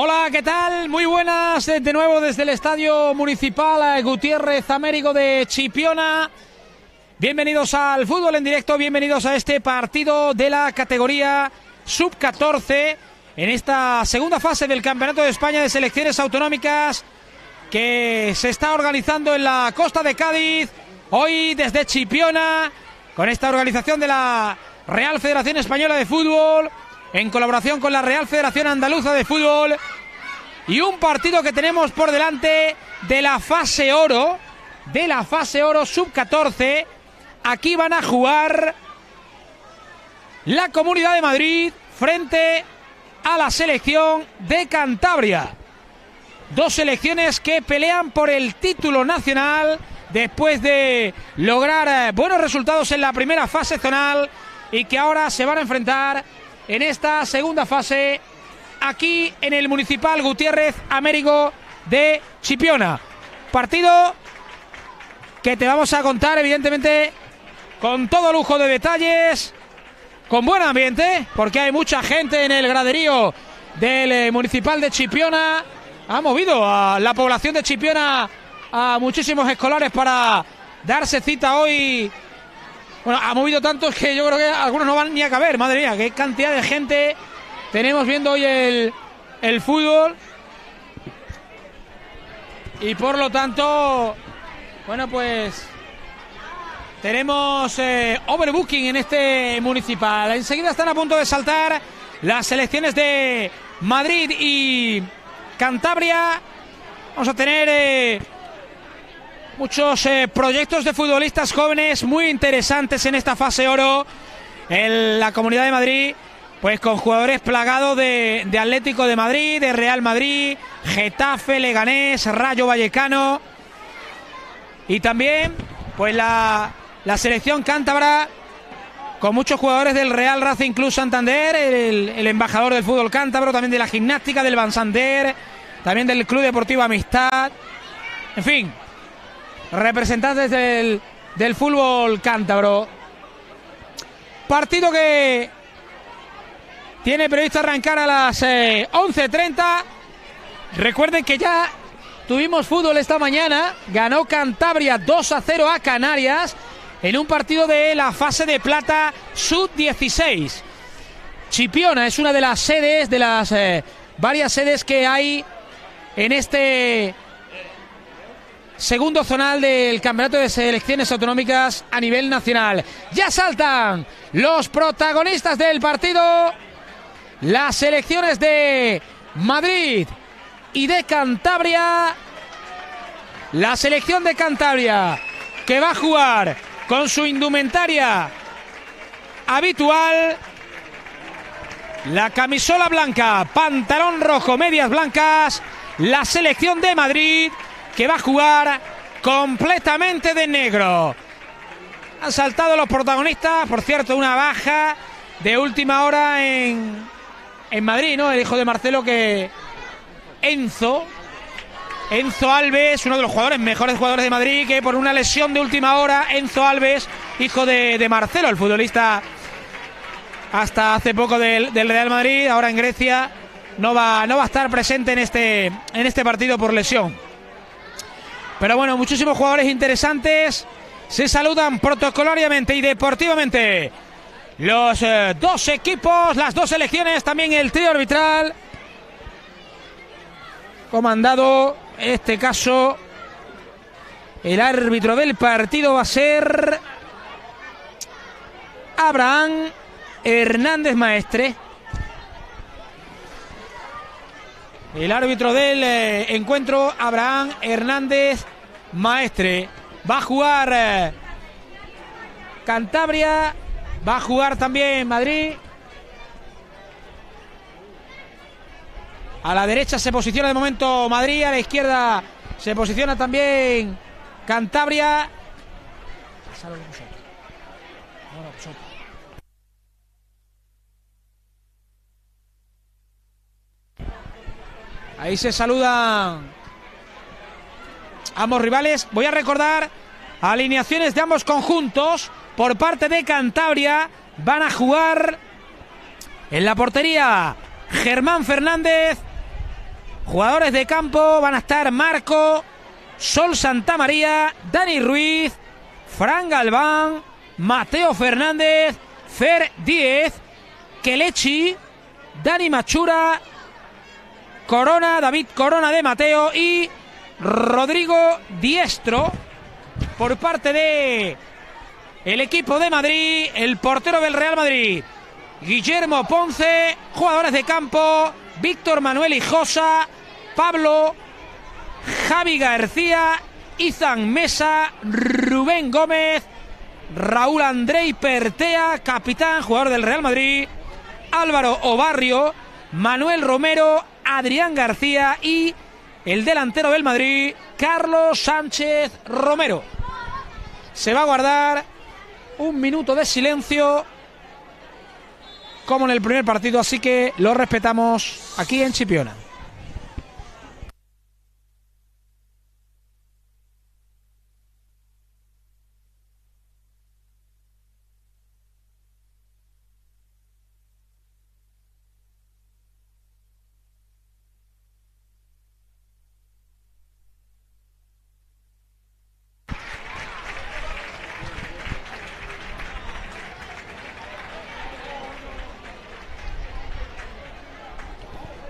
Hola, ¿qué tal? Muy buenas, de nuevo desde el Estadio Municipal Gutiérrez Américo de Chipiona. Bienvenidos al fútbol en directo, bienvenidos a este partido de la categoría sub-14 en esta segunda fase del Campeonato de España de Selecciones Autonómicas que se está organizando en la costa de Cádiz, hoy desde Chipiona, con esta organización de la Real Federación Española de Fútbol, en colaboración con la Real Federación Andaluza de Fútbol, y un partido que tenemos por delante de la fase oro, de la fase oro sub-14, Aquí van a jugar la Comunidad de Madrid frente a la selección de Cantabria. Dos selecciones que pelean por el título nacional después de lograr eh, buenos resultados en la primera fase zonal y que ahora se van a enfrentar en esta segunda fase aquí en el Municipal Gutiérrez Américo de Chipiona. Partido que te vamos a contar evidentemente con todo lujo de detalles, con buen ambiente, porque hay mucha gente en el graderío del eh, Municipal de Chipiona. Ha movido a la población de Chipiona a muchísimos escolares para darse cita hoy. Bueno, ha movido tantos que yo creo que algunos no van ni a caber. Madre mía, qué cantidad de gente tenemos viendo hoy el, el fútbol. Y por lo tanto, bueno, pues tenemos eh, overbooking en este municipal. Enseguida están a punto de saltar las selecciones de Madrid y Cantabria. Vamos a tener eh, muchos eh, proyectos de futbolistas jóvenes muy interesantes en esta fase oro. En la Comunidad de Madrid, pues con jugadores plagados de, de Atlético de Madrid, de Real Madrid, Getafe, Leganés, Rayo Vallecano. Y también, pues la la selección cántabra con muchos jugadores del Real Racing Club Santander, el, embajador del fútbol cántabro, también de la gimnástica del Bansander, también del Club Deportivo Amistad, en fin, representantes del, del fútbol cántabro. Partido que tiene previsto arrancar a las 11.30. Eh, Recuerden que ya tuvimos fútbol esta mañana, ganó Cantabria 2 a 0 a Canarias en un partido de la fase de plata sub-16. Chipiona es una de las sedes, de las eh, varias sedes que hay en este segundo zonal del Campeonato de Selecciones Autonómicas a nivel nacional. Ya saltan los protagonistas del partido, las selecciones de Madrid y de Cantabria. La selección de Cantabria que va a jugar con su indumentaria habitual. La camisola blanca, pantalón rojo, medias blancas. La selección de Madrid que va a jugar completamente de negro. Han saltado los protagonistas, por cierto, una baja de última hora en, en Madrid, ¿no? El hijo de Marcelo que Enzo, Enzo Alves, uno de los jugadores mejores jugadores de Madrid, que por una lesión de última hora, Enzo Alves, hijo de, Marcelo, el futbolista hasta hace poco del, Real Madrid, ahora en Grecia, no va, no va a estar presente en este, en este partido por lesión. Pero bueno, muchísimos jugadores interesantes. Se saludan protocolariamente y deportivamente los eh, dos equipos, las dos selecciones, también el trío arbitral. Comandado en este caso, el árbitro del partido va a ser Abraham Hernández Maestre. El árbitro del eh, encuentro, Abraham Hernández Maestre. Va a jugar eh, Cantabria, va a jugar también Madrid. A la derecha se posiciona de momento Madrid, a la izquierda se posiciona también Cantabria. Ahí se saludan ambos rivales. Voy a recordar alineaciones de ambos conjuntos. Por parte de Cantabria van a jugar en la portería Germán Fernández, Jugadores de campo van a estar Marco, Sol Santamaría, Dani Ruiz, Fran Galván, Mateo Fernández, Fer Díez, Kelechi, Dani Machura, Corona, David Corona de Mateo y Rodrigo Diestro por parte de el equipo de Madrid, el portero del Real Madrid, Guillermo Ponce, jugadores de campo, Víctor Manuel Hijosa, Pablo, Javi García, Izan Mesa, Rubén Gómez, Raúl Andrei Pertea, capitán, jugador del Real Madrid, Álvaro Obarrio, Manuel Romero, Adrián García y el delantero del Madrid, Carlos Sánchez Romero. Se va a guardar un minuto de silencio como en el primer partido, así que lo respetamos aquí en Chipiona.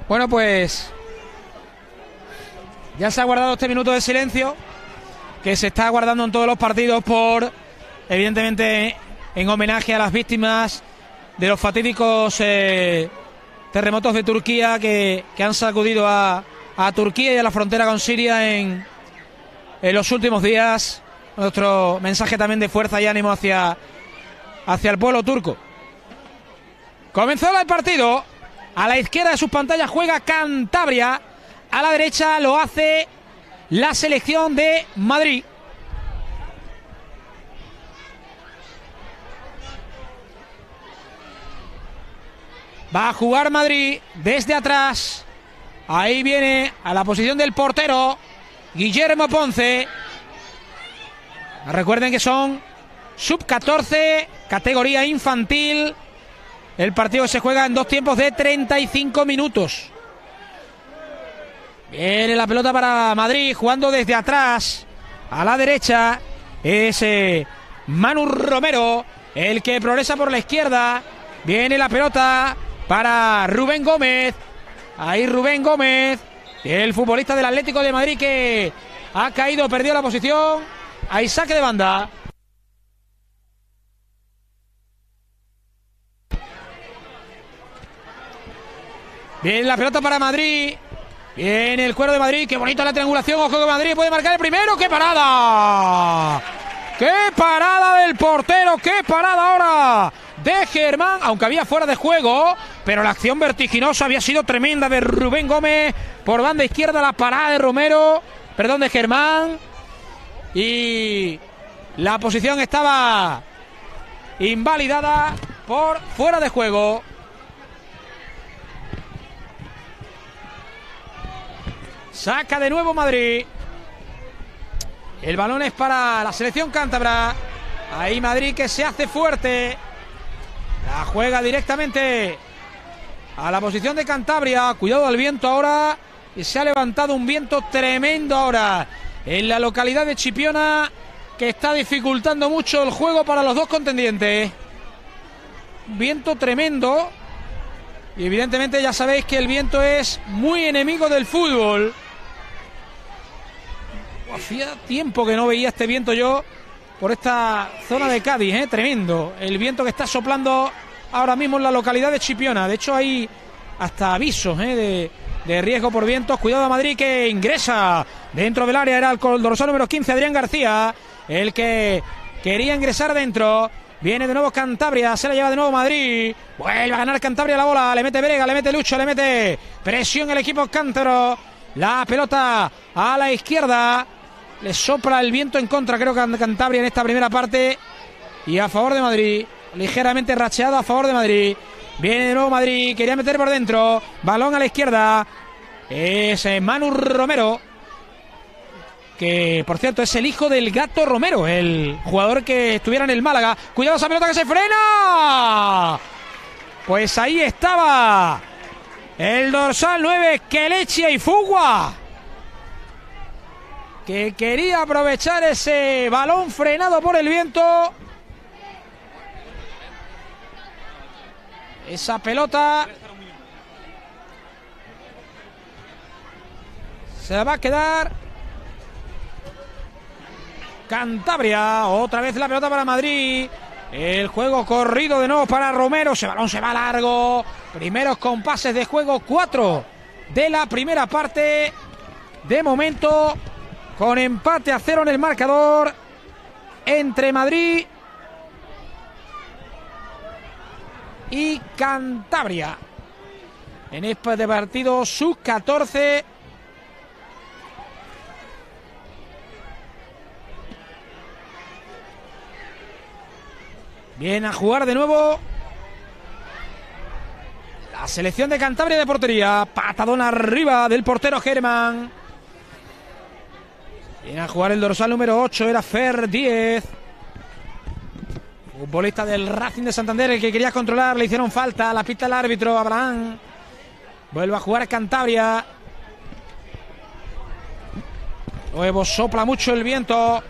Bueno, pues ya se ha guardado este minuto de silencio que se está guardando en todos los partidos por, evidentemente, en homenaje a las víctimas de los fatídicos eh, terremotos de Turquía que, han sacudido a, a, Turquía y a la frontera con Siria en, en los últimos días. Nuestro mensaje también de fuerza y ánimo hacia, hacia el pueblo turco. Comenzó el partido. A la izquierda de sus pantallas juega Cantabria. A la derecha lo hace la selección de Madrid. Va a jugar Madrid desde atrás. Ahí viene a la posición del portero Guillermo Ponce. Recuerden que son sub 14, categoría infantil. El partido se juega en dos tiempos de 35 minutos. Viene la pelota para Madrid, jugando desde atrás. A la derecha es Manu Romero, el que progresa por la izquierda. Viene la pelota para Rubén Gómez. Ahí Rubén Gómez, el futbolista del Atlético de Madrid que ha caído, perdió la posición. Ahí saque de banda. Viene la pelota para Madrid. Viene el cuero de Madrid. Qué bonita la triangulación. Ojo que Madrid puede marcar el primero. ¡Qué parada! ¡Qué parada del portero! ¡Qué parada ahora! De Germán, aunque había fuera de juego, pero la acción vertiginosa había sido tremenda de Rubén Gómez. Por banda izquierda la parada de Romero, perdón, de Germán. Y la posición estaba invalidada por fuera de juego. Saca de nuevo Madrid. El balón es para la selección cántabra. Ahí Madrid que se hace fuerte. La juega directamente a la posición de Cantabria. Cuidado al viento ahora. Y se ha levantado un viento tremendo ahora en la localidad de Chipiona que está dificultando mucho el juego para los dos contendientes. viento tremendo. Y evidentemente ya sabéis que el viento es muy enemigo del fútbol. Hacía tiempo que no veía este viento yo por esta zona de Cádiz, ¿eh? tremendo. El viento que está soplando ahora mismo en la localidad de Chipiona. De hecho, hay hasta avisos ¿eh? de, riesgo por vientos. Cuidado a Madrid que ingresa dentro del área. Era el dorsal número 15, Adrián García, el que quería ingresar dentro. Viene de nuevo Cantabria, se la lleva de nuevo Madrid. Vuelve a ganar Cantabria la bola. Le mete Brega, le mete Lucho, le mete presión el equipo cántaro. La pelota a la izquierda. Le sopla el viento en contra, creo que Cantabria en esta primera parte. Y a favor de Madrid. Ligeramente racheado a favor de Madrid. Viene de nuevo Madrid. Quería meter por dentro. Balón a la izquierda. Es eh, Manu Romero. Que por cierto es el hijo del gato Romero. El jugador que estuviera en el Málaga. Cuidado esa pelota que se frena. Pues ahí estaba. El dorsal 9, Kelechi y Fugua. Que quería aprovechar ese balón frenado por el viento. Esa pelota se va a quedar Cantabria. Otra vez la pelota para Madrid. El juego corrido de nuevo para Romero. Ese balón se va largo. Primeros compases de juego, cuatro de la primera parte. De momento, con empate a cero en el marcador entre Madrid y Cantabria. En este partido sub 14 Viene a jugar de nuevo. La selección de Cantabria de portería. Patadón arriba del portero Germán. Viene a jugar el dorsal número 8. Era Fer 10. Futbolista del Racing de Santander, el que quería controlar. Le hicieron falta. La pista el árbitro. Abraham. Vuelve a jugar Cantabria. Nuevo sopla mucho el viento.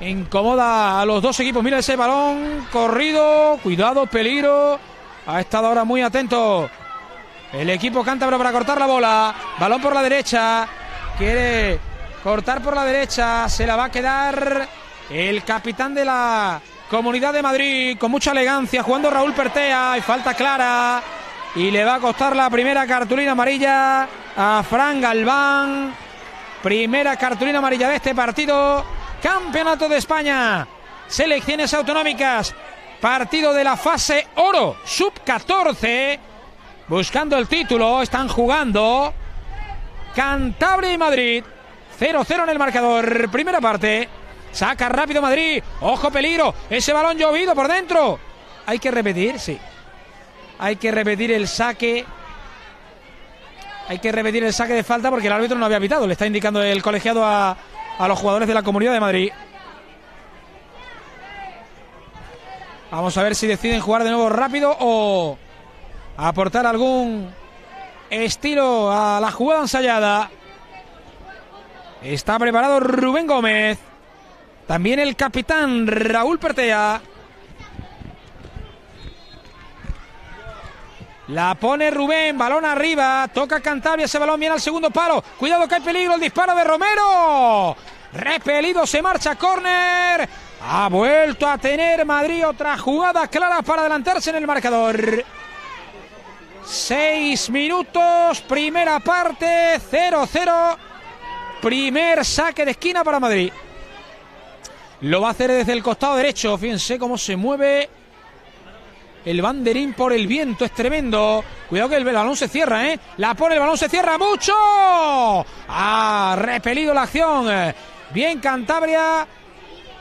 Incomoda a los dos equipos. Mira ese balón corrido. Cuidado, peligro. Ha estado ahora muy atento. El equipo cántabro para cortar la bola. Balón por la derecha. Quiere cortar por la derecha. Se la va a quedar el capitán de la Comunidad de Madrid. Con mucha elegancia. Jugando Raúl Pertea. Y falta clara. Y le va a costar la primera cartulina amarilla a Fran Galván. Primera cartulina amarilla de este partido. Campeonato de España. Selecciones autonómicas. Partido de la fase oro. Sub 14. Buscando el título. Están jugando. Cantabria y Madrid. 0-0 en el marcador. Primera parte. Saca rápido Madrid. Ojo peligro. Ese balón llovido por dentro. Hay que repetir, sí. Hay que repetir el saque. Hay que repetir el saque de falta porque el árbitro no había pitado. Le está indicando el colegiado a, a los jugadores de la Comunidad de Madrid. Vamos a ver si deciden jugar de nuevo rápido o aportar algún estilo a la jugada ensayada. Está preparado Rubén Gómez. También el capitán Raúl Pertea. La pone Rubén, balón arriba, toca Cantabria, ese balón viene al segundo palo. Cuidado que hay peligro, el disparo de Romero. Repelido, se marcha córner. Ha vuelto a tener Madrid otra jugada clara para adelantarse en el marcador. Seis minutos, primera parte, 0-0. Primer saque de esquina para Madrid. Lo va a hacer desde el costado derecho. Fíjense cómo se mueve el banderín por el viento es tremendo. Cuidado que el balón se cierra, ¿eh? La pone, el balón se cierra mucho. Ha repelido la acción. Bien Cantabria.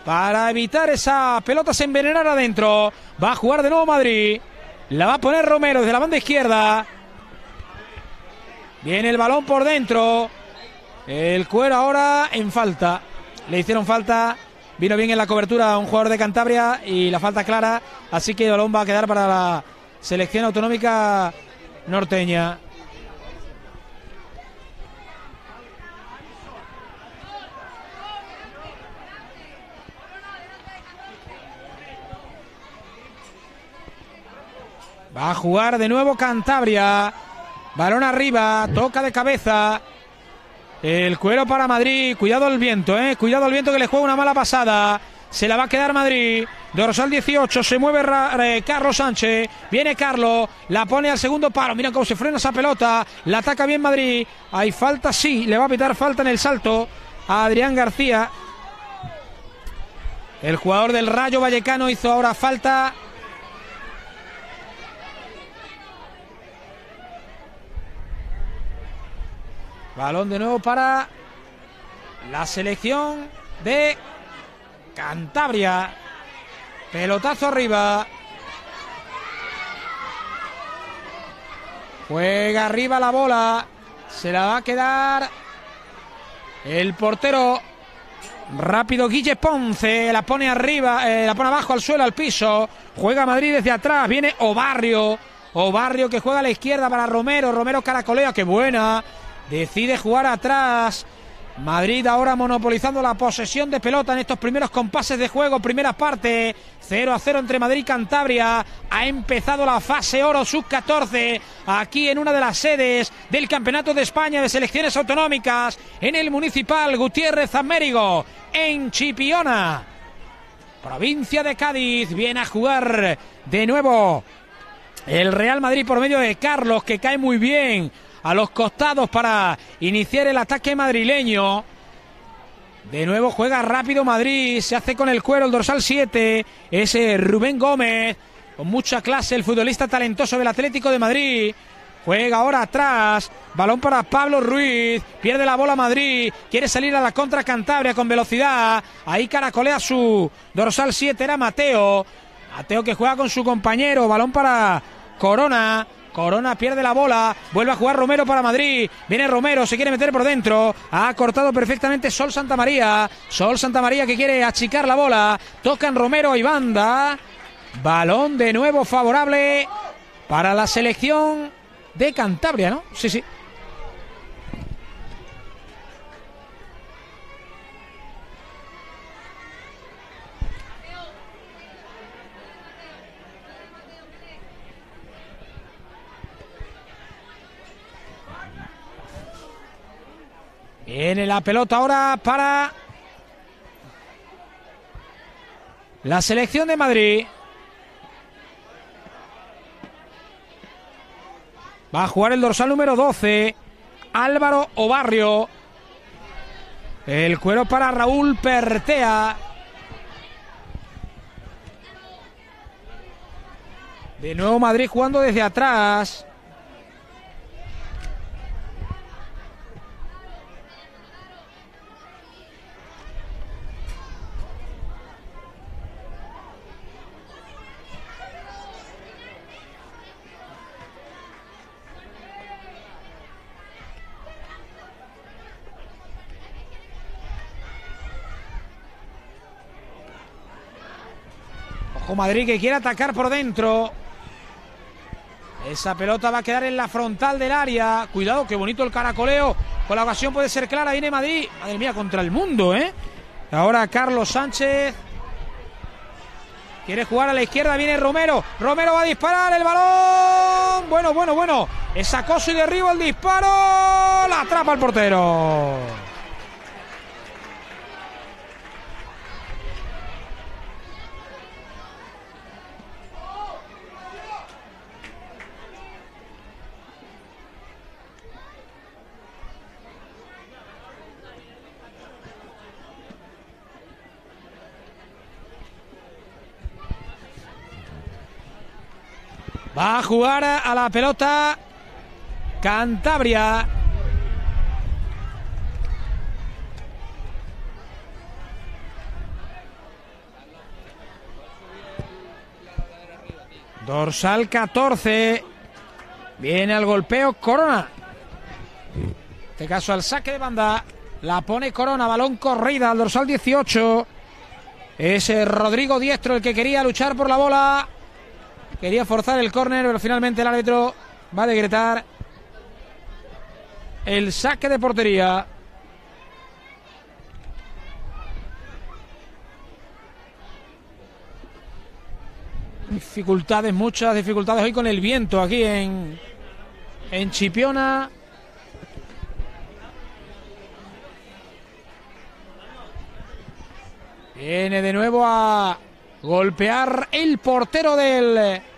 Para evitar esa pelota se envenenar adentro. Va a jugar de nuevo Madrid. La va a poner Romero desde la banda izquierda. Viene el balón por dentro. El cuero ahora en falta. Le hicieron falta Vino bien en la cobertura un jugador de Cantabria y la falta clara. Así que el balón va a quedar para la selección autonómica norteña. Va a jugar de nuevo Cantabria. Balón arriba, toca de cabeza. El cuero para Madrid. Cuidado el viento, eh. Cuidado el viento que le juega una mala pasada. Se la va a quedar Madrid. Dorsal 18. Se mueve eh, Carlos Sánchez. Viene Carlos. La pone al segundo palo. Mira cómo se frena esa pelota. La ataca bien Madrid. Hay falta, sí. Le va a pitar falta en el salto a Adrián García. El jugador del Rayo Vallecano hizo ahora falta Balón de nuevo para la selección de Cantabria. Pelotazo arriba. Juega arriba la bola. Se la va a quedar el portero. Rápido Guille Ponce. La pone arriba. Eh, la pone abajo al suelo, al piso. Juega Madrid desde atrás. Viene Obarrio. o Barrio que juega a la izquierda para Romero. Romero caracolea, qué buena. Decide jugar atrás. Madrid ahora monopolizando la posesión de pelota en estos primeros compases de juego, primera parte, 0 a 0 entre Madrid y Cantabria. Ha empezado la fase oro sub-14 aquí en una de las sedes del Campeonato de España de Selecciones Autonómicas en el Municipal Gutiérrez Américo, en Chipiona. Provincia de Cádiz viene a jugar de nuevo el Real Madrid por medio de Carlos, que cae muy bien a los costados para iniciar el ataque madrileño. De nuevo juega rápido Madrid, se hace con el cuero el dorsal 7, ese Rubén Gómez, con mucha clase, el futbolista talentoso del Atlético de Madrid. Juega ahora atrás, balón para Pablo Ruiz, pierde la bola Madrid, quiere salir a la contra Cantabria con velocidad, ahí caracolea su dorsal 7, era Mateo, Mateo que juega con su compañero, balón para Corona, Corona pierde la bola, vuelve a jugar Romero para Madrid, viene Romero, se quiere meter por dentro, ha cortado perfectamente Sol Santa María, Sol Santa María que quiere achicar la bola, tocan Romero y banda, balón de nuevo favorable para la selección de Cantabria, ¿no? Sí, sí. Viene la pelota ahora para la selección de Madrid. Va a jugar el dorsal número 12, Álvaro Obarrio. El cuero para Raúl Pertea. De nuevo Madrid jugando desde atrás. Madrid que quiere atacar por dentro. Esa pelota va a quedar en la frontal del área. Cuidado, qué bonito el caracoleo. Con la ocasión puede ser clara. Viene Madrid. Madre mía, contra el mundo, ¿eh? Ahora Carlos Sánchez. Quiere jugar a la izquierda. Viene Romero. Romero va a disparar el balón. Bueno, bueno, bueno. Es acoso y derribo el disparo. La atrapa el portero. Va a jugar a la pelota Cantabria. Dorsal 14. Viene al golpeo Corona. En este caso al saque de banda. La pone Corona. Balón corrida al dorsal 18. Es Rodrigo Diestro el que quería luchar por la bola. Quería forzar el córner, pero finalmente el árbitro va a decretar el saque de portería. Dificultades, muchas dificultades hoy con el viento aquí en, en Chipiona. Viene de nuevo a golpear el portero del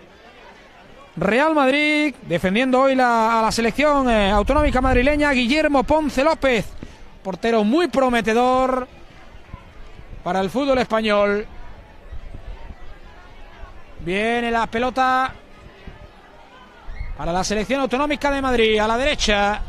Real Madrid, defendiendo hoy la, a la selección eh, autonómica madrileña, Guillermo Ponce López, portero muy prometedor para el fútbol español. Viene la pelota para la selección autonómica de Madrid, a la derecha.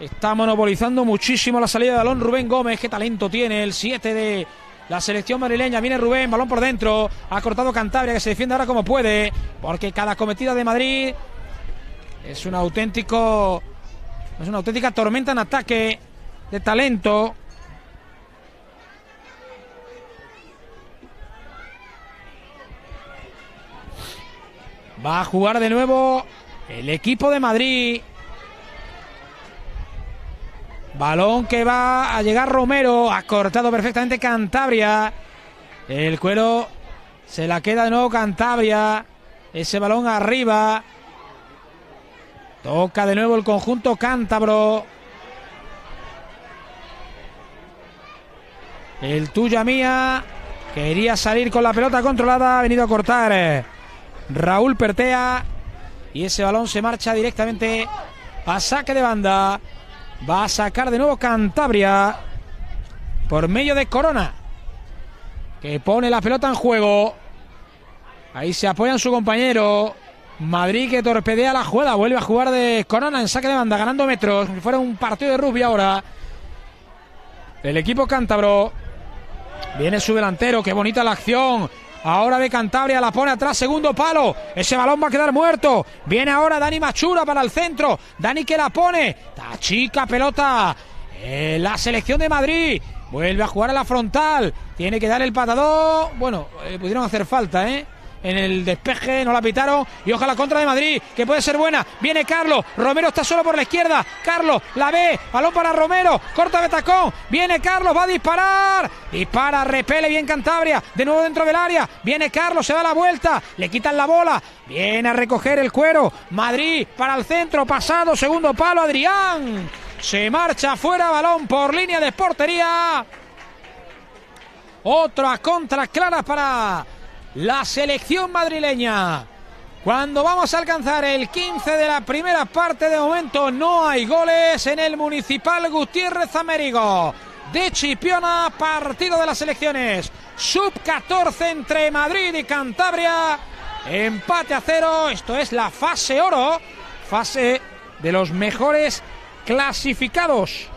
Está monopolizando muchísimo la salida de balón Rubén Gómez, qué talento tiene el 7 de la selección madrileña. Viene Rubén, balón por dentro. Ha cortado Cantabria, que se defiende ahora como puede. Porque cada cometida de Madrid es un auténtico. Es una auténtica tormenta en ataque de talento. Va a jugar de nuevo el equipo de Madrid. Balón que va a llegar Romero. Ha cortado perfectamente Cantabria. El cuero se la queda de nuevo Cantabria. Ese balón arriba. Toca de nuevo el conjunto cántabro. El tuya mía. Quería salir con la pelota controlada. Ha venido a cortar eh, Raúl Pertea. Y ese balón se marcha directamente a saque de banda. Va a sacar de nuevo Cantabria. Por medio de Corona. Que pone la pelota en juego. Ahí se apoya su compañero. Madrid que torpedea la jugada. Vuelve a jugar de Corona en saque de banda, ganando metros. Si fuera un partido de rugby ahora. El equipo cántabro. Viene su delantero. Qué bonita la acción. Ahora de Cantabria la pone atrás, segundo palo. Ese balón va a quedar muerto. Viene ahora Dani Machura para el centro. Dani que la pone. chica pelota. Eh, la selección de Madrid. Vuelve a jugar a la frontal. Tiene que dar el patador. Bueno, eh, pudieron hacer falta, ¿eh? En el despeje, no la pitaron. Y ojalá contra de Madrid, que puede ser buena. Viene Carlos, Romero está solo por la izquierda. Carlos la ve, balón para Romero, corta de tacón. Viene Carlos, va a disparar. Dispara, repele bien Cantabria, de nuevo dentro del área. Viene Carlos, se da la vuelta, le quitan la bola. Viene a recoger el cuero. Madrid para el centro, pasado, segundo palo, Adrián. Se marcha fuera, balón por línea de portería. Otra contra clara para la selección madrileña. Cuando vamos a alcanzar el 15 de la primera parte, de momento no hay goles en el Municipal Gutiérrez Américo de Chipiona, partido de las selecciones. Sub 14 entre Madrid y Cantabria. Empate a cero. Esto es la fase oro. Fase de los mejores clasificados.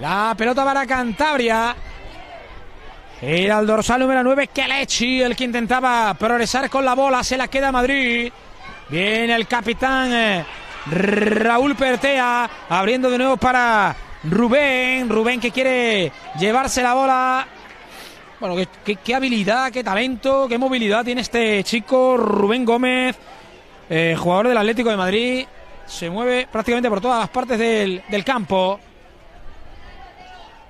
La pelota para Cantabria. Era el dorsal número 9, Kelechi, el que intentaba progresar con la bola. Se la queda Madrid. Viene el capitán eh, Raúl Pertea. Abriendo de nuevo para Rubén. Rubén que quiere llevarse la bola. Bueno, qué, habilidad, qué talento, qué movilidad tiene este chico Rubén Gómez, eh, jugador del Atlético de Madrid. Se mueve prácticamente por todas las partes del, del campo.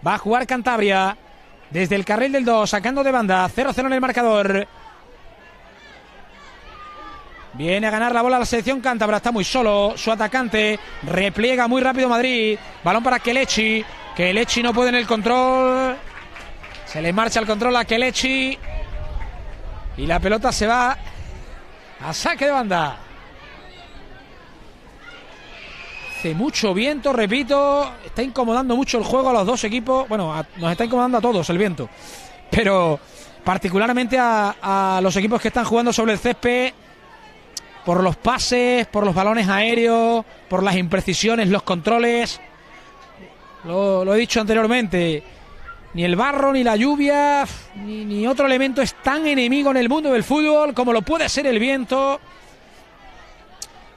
Va a jugar Cantabria desde el carril del 2, sacando de banda. 0-0 en el marcador. Viene a ganar la bola la selección Cántabra. Está muy solo. Su atacante repliega muy rápido Madrid. Balón para Kelechi. Kelechi no puede en el control. Se le marcha el control a Kelechi. Y la pelota se va a saque de banda. Mucho viento, repito, está incomodando mucho el juego a los dos equipos. Bueno, nos está incomodando a todos el viento, pero particularmente a, los equipos que están jugando sobre el césped por los pases, por los balones aéreos, por las imprecisiones, los controles. Lo, he dicho anteriormente, ni el barro, ni la lluvia, ni, ni otro elemento es tan enemigo en el mundo del fútbol como lo puede ser el viento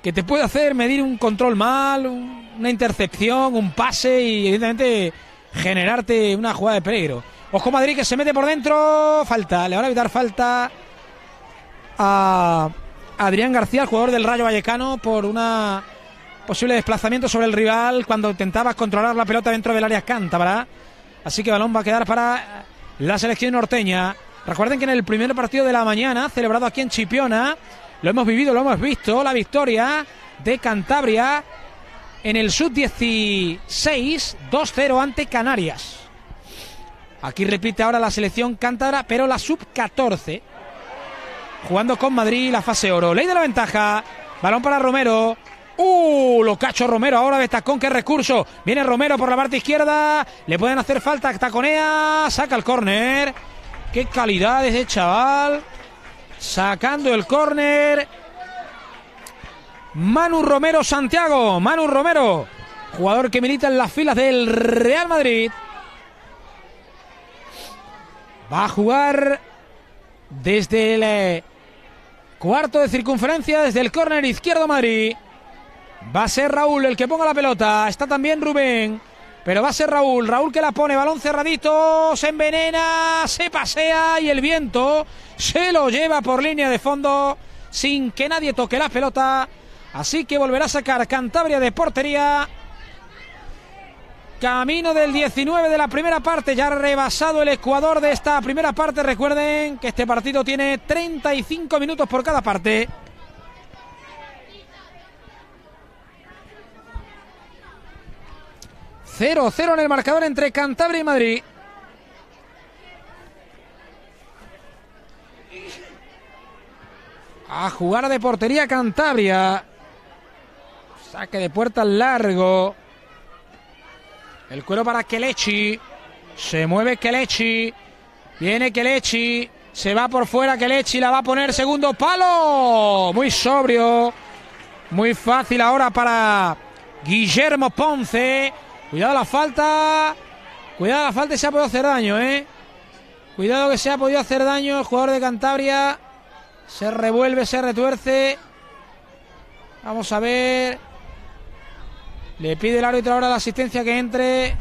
que te puede hacer medir un control mal, una intercepción, un pase y evidentemente generarte una jugada de peligro. Ojo Madrid que se mete por dentro, falta, le van a evitar falta a Adrián García, el jugador del Rayo Vallecano, por una posible desplazamiento sobre el rival cuando intentaba controlar la pelota dentro del área cántabra. Así que balón va a quedar para la selección norteña. Recuerden que en el primer partido de la mañana, celebrado aquí en Chipiona, lo hemos vivido, lo hemos visto. La victoria de Cantabria en el sub-16, 2-0 ante Canarias. Aquí repite ahora la selección cántabra, pero la sub-14. Jugando con Madrid la fase oro. Ley de la ventaja. Balón para Romero. ¡Uh! Lo cacho Romero ahora de tacón. ¡Qué recurso! Viene Romero por la parte izquierda. Le pueden hacer falta. Taconea. Saca el córner. ¡Qué calidad ese chaval! Sacando el córner. Manu Romero Santiago. Manu Romero. Jugador que milita en las filas del Real Madrid. Va a jugar desde el eh, Cuarto de circunferencia desde el córner izquierdo Madrid. Va a ser Raúl el que ponga la pelota. Está también Rubén. Pero va a ser Raúl. Raúl que la pone. Balón cerradito. Se envenena. Se pasea. Y el viento se lo lleva por línea de fondo. Sin que nadie toque la pelota. Así que volverá a sacar Cantabria de portería. Camino del 19 de la primera parte, ya rebasado el Ecuador de esta primera parte. Recuerden que este partido tiene 35 minutos por cada parte. Cero, cero en el marcador entre Cantabria y Madrid. A jugar de portería Cantabria. Saque de puerta largo. El cuero para Kelechi. Se mueve Kelechi. Viene Kelechi. Se va por fuera Kelechi. La va a poner segundo palo. Muy sobrio. Muy fácil ahora para Guillermo Ponce. Cuidado la falta. Cuidado la falta y se ha podido hacer daño, ¿eh? Cuidado que se ha podido hacer daño jugador de Cantabria. Se revuelve, se retuerce. Vamos a ver. Le pide el árbitro ahora la asistencia que entre.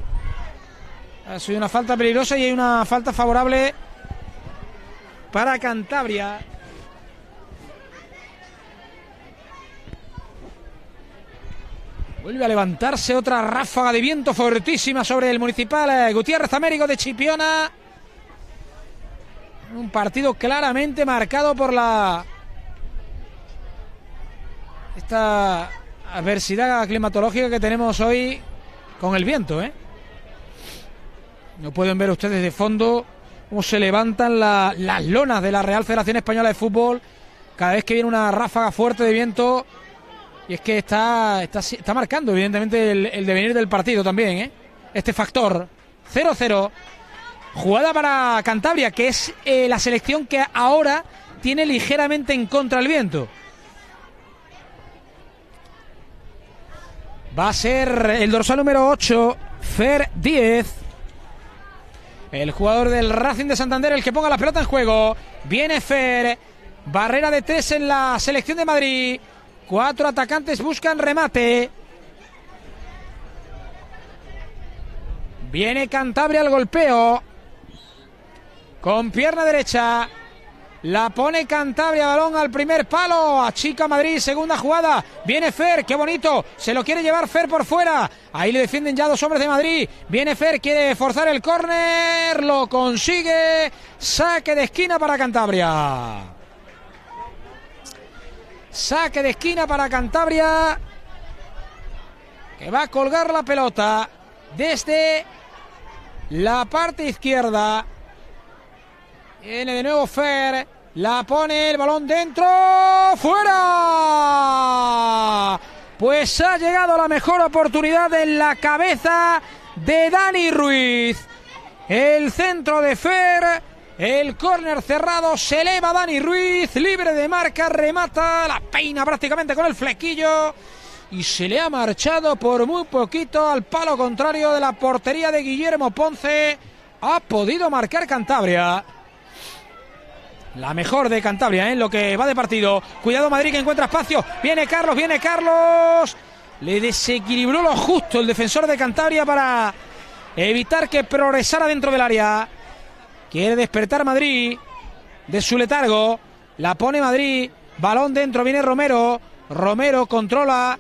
Ha sido una falta peligrosa y hay una falta favorable para Cantabria. Vuelve a levantarse otra ráfaga de viento fortísima sobre el municipal eh, Gutiérrez Américo de Chipiona. Un partido claramente marcado por la. Esta adversidad climatológica que tenemos hoy con el viento, ¿eh? No pueden ver ustedes de fondo cómo se levantan las lonas de la Real Federación Española de Fútbol cada vez que viene una ráfaga fuerte de viento. Y es que está, está, está marcando, evidentemente, el, devenir del partido también, ¿eh? Este factor. 0-0. Jugada para Cantabria, que es eh, la selección que ahora tiene ligeramente en contra el viento. Va a ser el dorsal número 8, Fer 10. El jugador del Racing de Santander, el que ponga la pelota en juego. Viene Fer. Barrera de tres en la selección de Madrid. Cuatro atacantes buscan remate. Viene Cantabria al golpeo. Con pierna derecha. La pone Cantabria, balón al primer palo. Achica Madrid, segunda jugada. Viene Fer, qué bonito. Se lo quiere llevar Fer por fuera. Ahí le defienden ya dos hombres de Madrid. Viene Fer, quiere forzar el córner. Lo consigue. Saque de esquina para Cantabria. Saque de esquina para Cantabria. Que va a colgar la pelota desde la parte izquierda. Viene de nuevo Fer. La pone el balón dentro. ¡Fuera! Pues ha llegado la mejor oportunidad en la cabeza de Dani Ruiz. El centro de Fer. El córner cerrado. Se eleva Dani Ruiz. Libre de marca. Remata. La peina prácticamente con el flequillo. Y se le ha marchado por muy poquito al palo contrario de la portería de Guillermo Ponce. Ha podido marcar Cantabria. La mejor de Cantabria, en ¿eh? lo que va de partido. Cuidado Madrid que encuentra espacio. Viene Carlos, viene Carlos. Le desequilibró lo justo el defensor de Cantabria para evitar que progresara dentro del área. Quiere despertar Madrid de su letargo. La pone Madrid. Balón dentro, viene Romero. Romero controla.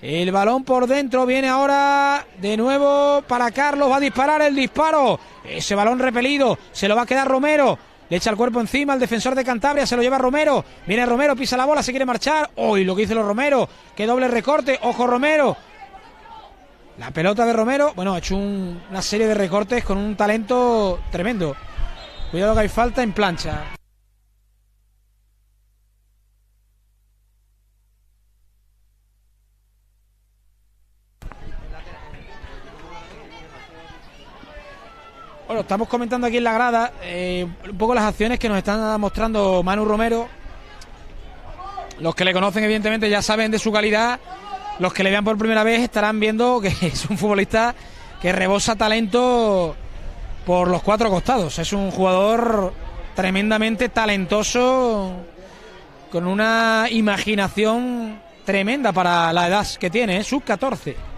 El balón por dentro viene ahora de nuevo para Carlos. Va a disparar el disparo. Ese balón repelido. Se lo va a quedar Romero. Le echa el cuerpo encima el defensor de Cantabria, se lo lleva Romero. Viene Romero, pisa la bola, se quiere marchar. Uy, lo que dice los Romero. Qué doble recorte. Ojo Romero. La pelota de Romero, bueno, ha hecho una serie de recortes con un talento tremendo. Cuidado que hay falta en plancha. Bueno, estamos comentando aquí en la grada eh, un poco las acciones que nos están mostrando Manu Romero. Los que le conocen, evidentemente, ya saben de su calidad. Los que le vean por primera vez estarán viendo que es un futbolista que rebosa talento por los cuatro costados. Es un jugador tremendamente talentoso, con una imaginación tremenda para la edad que tiene, ¿eh? sub 14.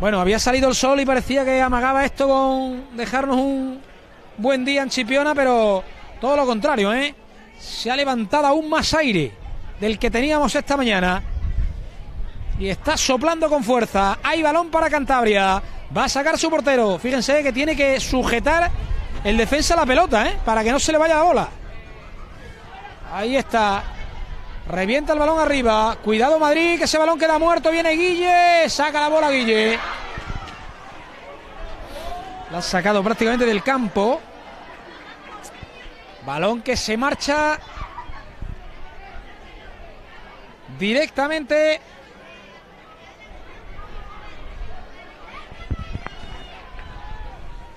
Bueno, había salido el sol y parecía que amagaba esto con dejarnos un buen día en Chipiona, pero todo lo contrario, ¿eh? Se ha levantado aún más aire del que teníamos esta mañana. Y está soplando con fuerza. Hay balón para Cantabria. Va a sacar su portero. Fíjense que tiene que sujetar el defensa la pelota, ¿eh? Para que no se le vaya la bola. Ahí está. Revienta el balón arriba. Cuidado Madrid, que ese balón queda muerto. Viene Guille. Saca la bola Guille. La ha sacado prácticamente del campo. Balón que se marcha directamente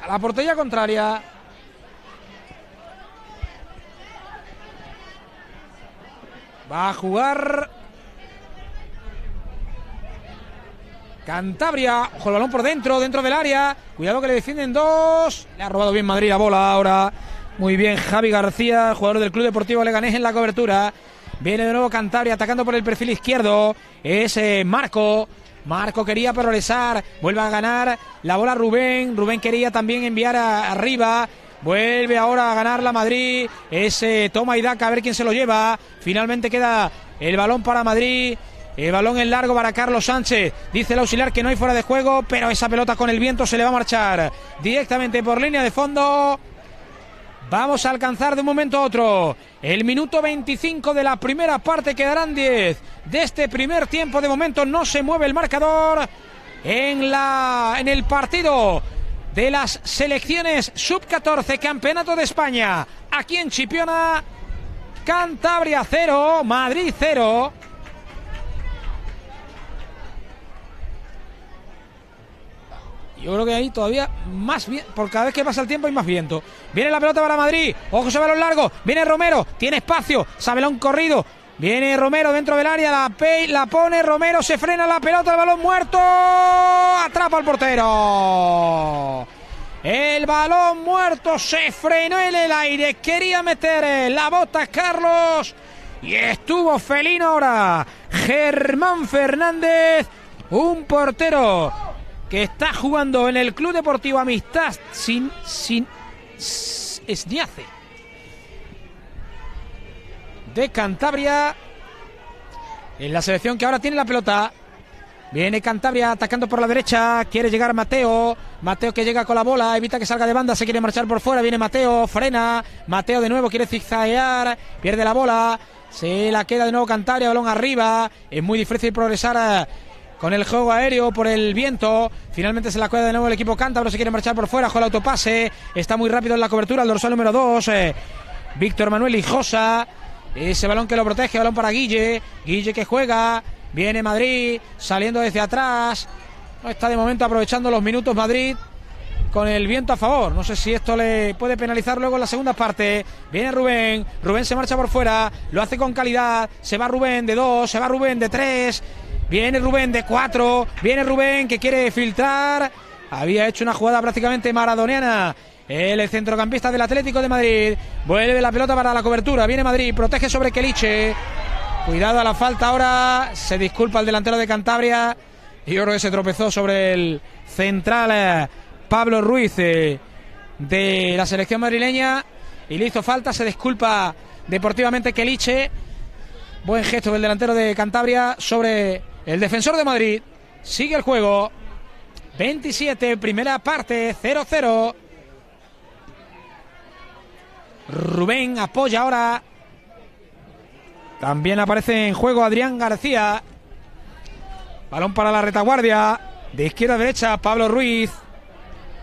a la portería contraria. Va a jugar Cantabria. Ojo el balón por dentro, dentro del área. Cuidado que le defienden dos. Le ha robado bien Madrid la bola ahora. Muy bien, Javi García, jugador del Club Deportivo Leganés en la cobertura. Viene de nuevo Cantabria atacando por el perfil izquierdo. Es eh, Marco. Marco quería progresar. Vuelve a ganar la bola Rubén. Rubén quería también enviar arriba. Vuelve ahora a ganar la Madrid. Ese toma y daca a ver quién se lo lleva. Finalmente queda el balón para Madrid. El balón en largo para Carlos Sánchez. Dice el auxiliar que no hay fuera de juego, pero esa pelota con el viento se le va a marchar directamente por línea de fondo. Vamos a alcanzar de un momento a otro el minuto 25 de la primera parte. Quedarán 10 de este primer tiempo. De momento no se mueve el marcador en, la, en el partido de las selecciones sub-14, Campeonato de España, aquí en Chipiona, Cantabria 0, Madrid 0. Yo creo que ahí todavía más bien, por cada vez que pasa el tiempo hay más viento. Viene la pelota para Madrid, ojo ese balón largo, viene Romero, tiene espacio, Sabelón corrido, Viene Romero dentro del área, la, pone, Romero se frena la pelota, el balón muerto, atrapa al portero. El balón muerto se frenó en el aire, quería meter la bota Carlos y estuvo felino ahora. Germán Fernández, un portero que está jugando en el Club Deportivo Amistad sin, sin Esniace de Cantabria. En la selección que ahora tiene la pelota. Viene Cantabria atacando por la derecha. Quiere llegar Mateo. Mateo que llega con la bola. Evita que salga de banda. Se quiere marchar por fuera. Viene Mateo. Frena. Mateo de nuevo quiere zigzaguear. Pierde la bola. Se la queda de nuevo Cantabria. Balón arriba. Es muy difícil progresar eh, con el juego aéreo por el viento. Finalmente se la queda de nuevo el equipo Cántabro. Se quiere marchar por fuera. Juega el autopase. Está muy rápido en la cobertura. El dorsal número 2. Eh, Víctor Manuel Hijosa. Ese balón que lo protege, balón para Guille. Guille que juega. Viene Madrid saliendo desde atrás. No está de momento aprovechando los minutos Madrid con el viento a favor. No sé si esto le puede penalizar luego en la segunda parte. Viene Rubén. Rubén se marcha por fuera. Lo hace con calidad. Se va Rubén de dos. Se va Rubén de tres. Viene Rubén de cuatro. Viene Rubén que quiere filtrar. Había hecho una jugada prácticamente maradoniana el centrocampista del Atlético de Madrid. Vuelve la pelota para la cobertura. Viene Madrid. Protege sobre Keliche. Cuidado a la falta ahora. Se disculpa el delantero de Cantabria. Y yo que se tropezó sobre el central eh, Pablo Ruiz eh, de la selección madrileña. Y le hizo falta. Se disculpa deportivamente Keliche. Buen gesto del delantero de Cantabria sobre el defensor de Madrid. Sigue el juego. 27, primera parte, 0-0. Rubén apoya ahora. También aparece en juego Adrián García. Balón para la retaguardia. De izquierda a derecha, Pablo Ruiz.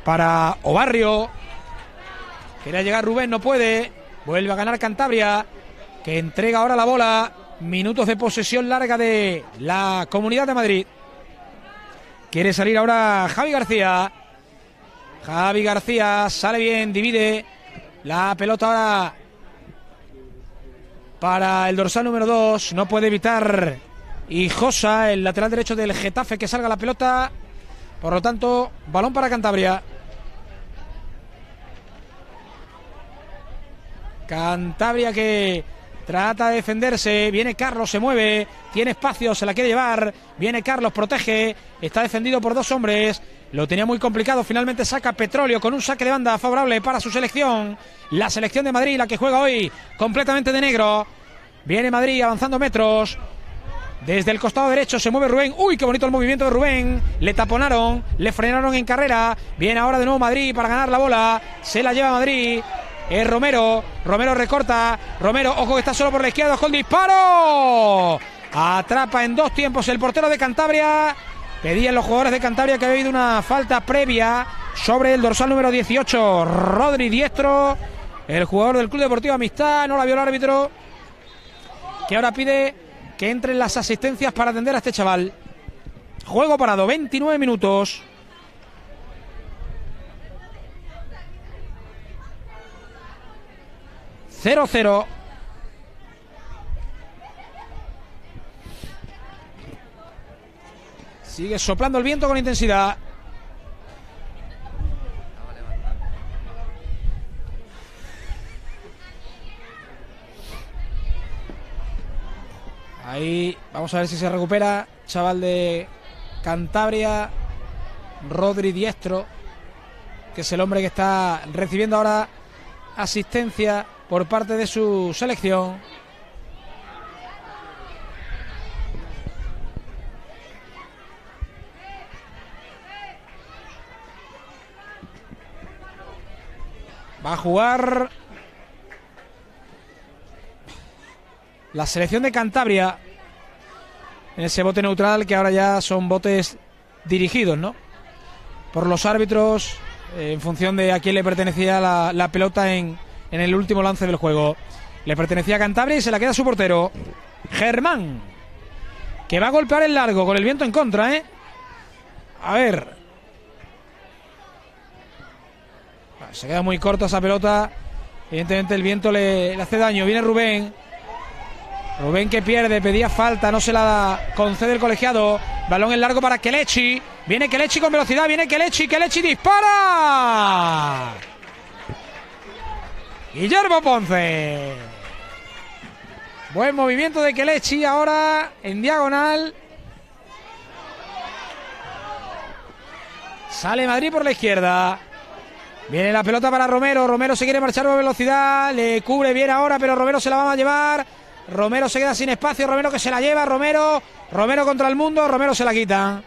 Para Obarrio. Quería llegar Rubén, no puede. Vuelve a ganar Cantabria. Que entrega ahora la bola. Minutos de posesión larga de la Comunidad de Madrid. Quiere salir ahora Javi García. Javi García sale bien, divide. La pelota ahora para el dorsal número 2. No puede evitar Josa, el lateral derecho del Getafe, que salga la pelota. Por lo tanto, balón para Cantabria. Cantabria que trata de defenderse. Viene Carlos, se mueve. Tiene espacio, se la quiere llevar. Viene Carlos, protege. Está defendido por dos hombres. Lo tenía muy complicado. Finalmente saca Petróleo con un saque de banda favorable para su selección. La selección de Madrid, la que juega hoy completamente de negro. Viene Madrid avanzando metros. Desde el costado derecho se mueve Rubén. Uy, qué bonito el movimiento de Rubén. Le taponaron, le frenaron en carrera. Viene ahora de nuevo Madrid para ganar la bola. Se la lleva Madrid. Es Romero. Romero recorta. Romero, ojo que está solo por la izquierda. Con disparo. Atrapa en dos tiempos el portero de Cantabria. Pedían los jugadores de Cantabria que había habido una falta previa sobre el dorsal número 18, Rodri Diestro, el jugador del Club Deportivo Amistad, no la vio el árbitro, que ahora pide que entren las asistencias para atender a este chaval. Juego parado, 29 minutos. ...0-0... Sigue soplando el viento con intensidad. Ahí vamos a ver si se recupera. Chaval de Cantabria, Rodri Diestro, que es el hombre que está recibiendo ahora asistencia por parte de su selección. Va a jugar la selección de Cantabria en ese bote neutral que ahora ya son botes dirigidos, ¿no? Por los árbitros eh, en función de a quién le pertenecía la, pelota en, en, el último lance del juego. Le pertenecía a Cantabria y se la queda su portero, Germán, que va a golpear el largo con el viento en contra, ¿eh? A ver. Se queda muy corta esa pelota. Evidentemente el viento le, le hace daño. Viene Rubén. Rubén que pierde, pedía falta, no se la concede el colegiado. Balón en largo para Kelechi. Viene Kelechi con velocidad, viene Kelechi, Kelechi dispara. Guillermo Ponce. Buen movimiento de Kelechi ahora en diagonal. Sale Madrid por la izquierda. Viene la pelota para Romero. Romero se quiere marchar con velocidad. Le cubre bien ahora, pero Romero se la va a llevar. Romero se queda sin espacio, Romero que se la lleva, Romero, Romero contra el mundo, Romero se la quita.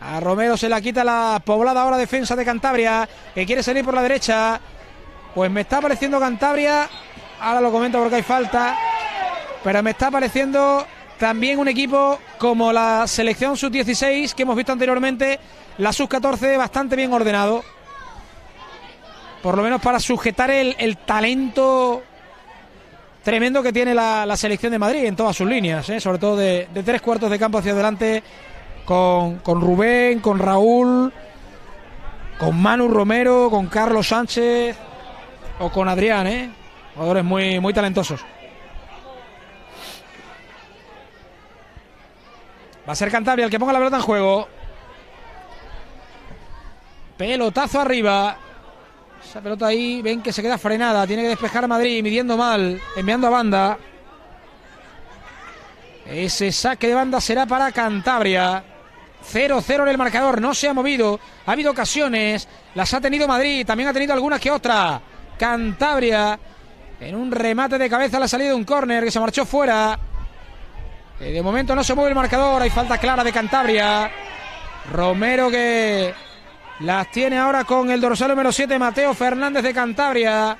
A Romero se la quita la poblada ahora defensa de Cantabria, que quiere salir por la derecha. Pues me está pareciendo Cantabria, ahora lo comento porque hay falta, pero me está pareciendo también un equipo como la selección sub-16 que hemos visto anteriormente, la sub-14 bastante bien ordenado. Por lo menos para sujetar el, el talento tremendo que tiene la, selección de Madrid en todas sus líneas, ¿eh? sobre todo de, tres cuartos de campo hacia adelante, con, con Rubén, con Raúl, con Manu Romero, con Carlos Sánchez o con Adrián, ¿eh? jugadores muy, muy talentosos. Va a ser Cantabria el que ponga la pelota en juego. Pelotazo arriba. Esa pelota ahí, ven que se queda frenada. Tiene que despejar Madrid, midiendo mal, enviando a banda. Ese saque de banda será para Cantabria. 0-0 en el marcador, no se ha movido. Ha habido ocasiones, las ha tenido Madrid, también ha tenido algunas que otra. Cantabria, en un remate de cabeza, la salida de un córner que se marchó fuera. Eh, de momento no se mueve el marcador, hay falta clara de Cantabria. Romero que las tiene ahora con el dorsal número 7, Mateo Fernández de Cantabria.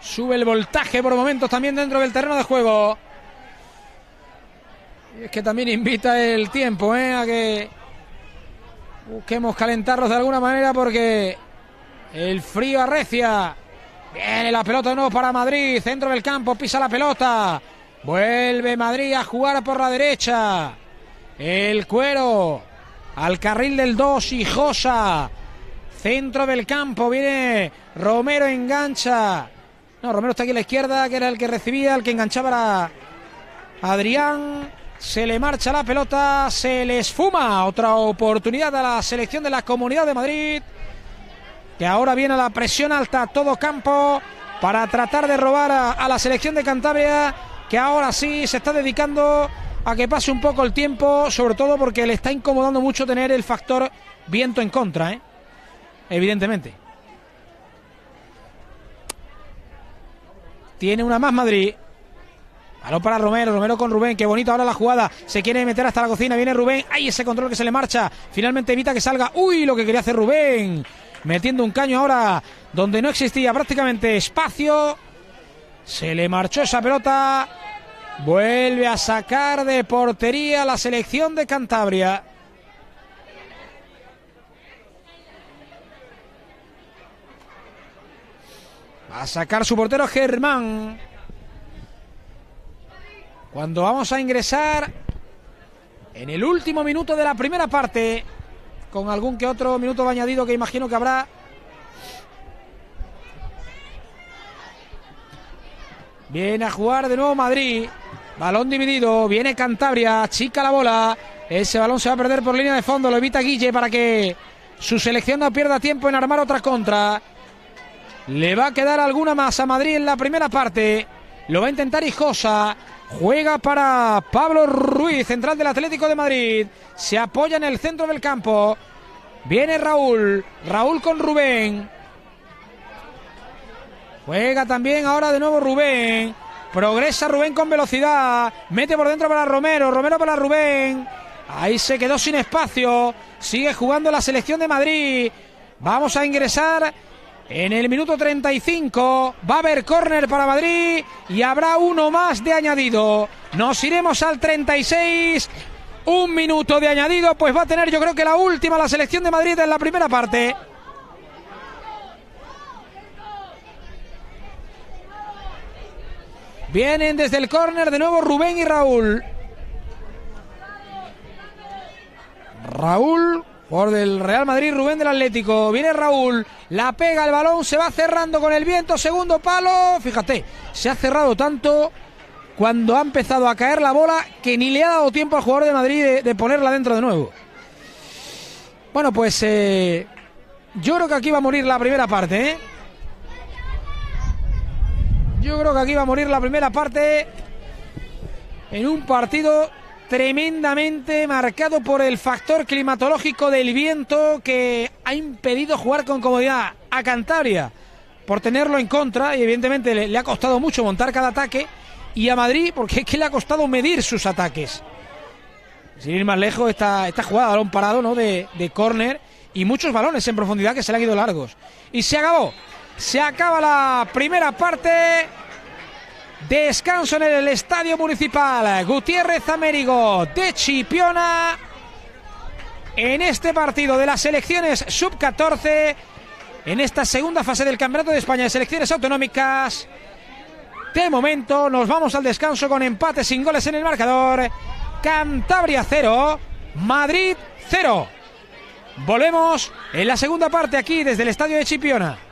Sube el voltaje por momentos también dentro del terreno de juego. Y es que también invita el tiempo ¿eh? a que busquemos calentarlos de alguna manera porque el frío arrecia. Viene la pelota de nuevo para Madrid. Centro del campo, pisa la pelota. Vuelve Madrid a jugar por la derecha. El cuero al carril del 2 Josa. Centro del campo, viene Romero, engancha. No, Romero está aquí a la izquierda, que era el que recibía, el que enganchaba a Adrián. Se le marcha la pelota, se le esfuma. Otra oportunidad a la selección de la Comunidad de Madrid. Que ahora viene la presión alta a todo campo. para tratar de robar a, la selección de Cantabria, que ahora sí se está dedicando a que pase un poco el tiempo, sobre todo porque le está incomodando mucho tener el factor viento en contra, ¿eh? evidentemente. Tiene una más Madrid. Balón para Romero, Romero con Rubén, qué bonito ahora la jugada, se quiere meter hasta la cocina, viene Rubén, ¡ay ese control que se le marcha! Finalmente evita que salga, ¡uy lo que quería hacer Rubén! Metiendo un caño ahora donde no existía prácticamente espacio, se le marchó esa pelota, vuelve a sacar de portería la selección de Cantabria. Va a sacar su portero Germán. Cuando vamos a ingresar en el último minuto de la primera parte, con algún que otro minuto añadido que imagino que habrá. Viene a jugar de nuevo Madrid. Balón dividido. Viene Cantabria. Chica la bola. Ese balón se va a perder por línea de fondo. Lo evita Guille para que su selección no pierda tiempo en armar otra contra. Le va a quedar alguna más a Madrid en la primera parte. Lo va a intentar Hijosa. Juega para Pablo Ruiz, central del Atlético de Madrid. Se apoya en el centro del campo. Viene Raúl. Raúl con Rubén. Juega también ahora de nuevo Rubén. Progresa Rubén con velocidad. Mete por dentro para Romero. Romero para Rubén. Ahí se quedó sin espacio. Sigue jugando la selección de Madrid. Vamos a ingresar en el minuto 35 va a haber córner para Madrid y habrá uno más de añadido. Nos iremos al 36. Un minuto de añadido, pues va a tener yo creo que la última la selección de Madrid en la primera parte. Vienen desde el córner de nuevo Rubén y Raúl. Raúl por del Real Madrid, Rubén del Atlético. Viene Raúl, la pega el balón, se va cerrando con el viento, segundo palo. Fíjate, se ha cerrado tanto cuando ha empezado a caer la bola que ni le ha dado tiempo al jugador de Madrid de, ponerla dentro de nuevo. Bueno, pues eh, yo creo que aquí va a morir la primera parte, ¿eh? Yo creo que aquí va a morir la primera parte en un partido tremendamente marcado por el factor climatológico del viento que ha impedido jugar con comodidad a Cantabria por tenerlo en contra y evidentemente le, ha costado mucho montar cada ataque y a Madrid porque es que le ha costado medir sus ataques. Sin ir más lejos, esta, esta jugada, balón parado, ¿no? De, de córner y muchos balones en profundidad que se le han ido largos. Y se acabó. Se acaba la primera parte. Descanso en el Estadio Municipal. Gutiérrez Américo de Chipiona. En este partido de las selecciones sub-14. En esta segunda fase del Campeonato de España de Selecciones Autonómicas. De momento nos vamos al descanso con empate sin goles en el marcador. Cantabria 0, Madrid 0. Volvemos en la segunda parte aquí desde el Estadio de Chipiona.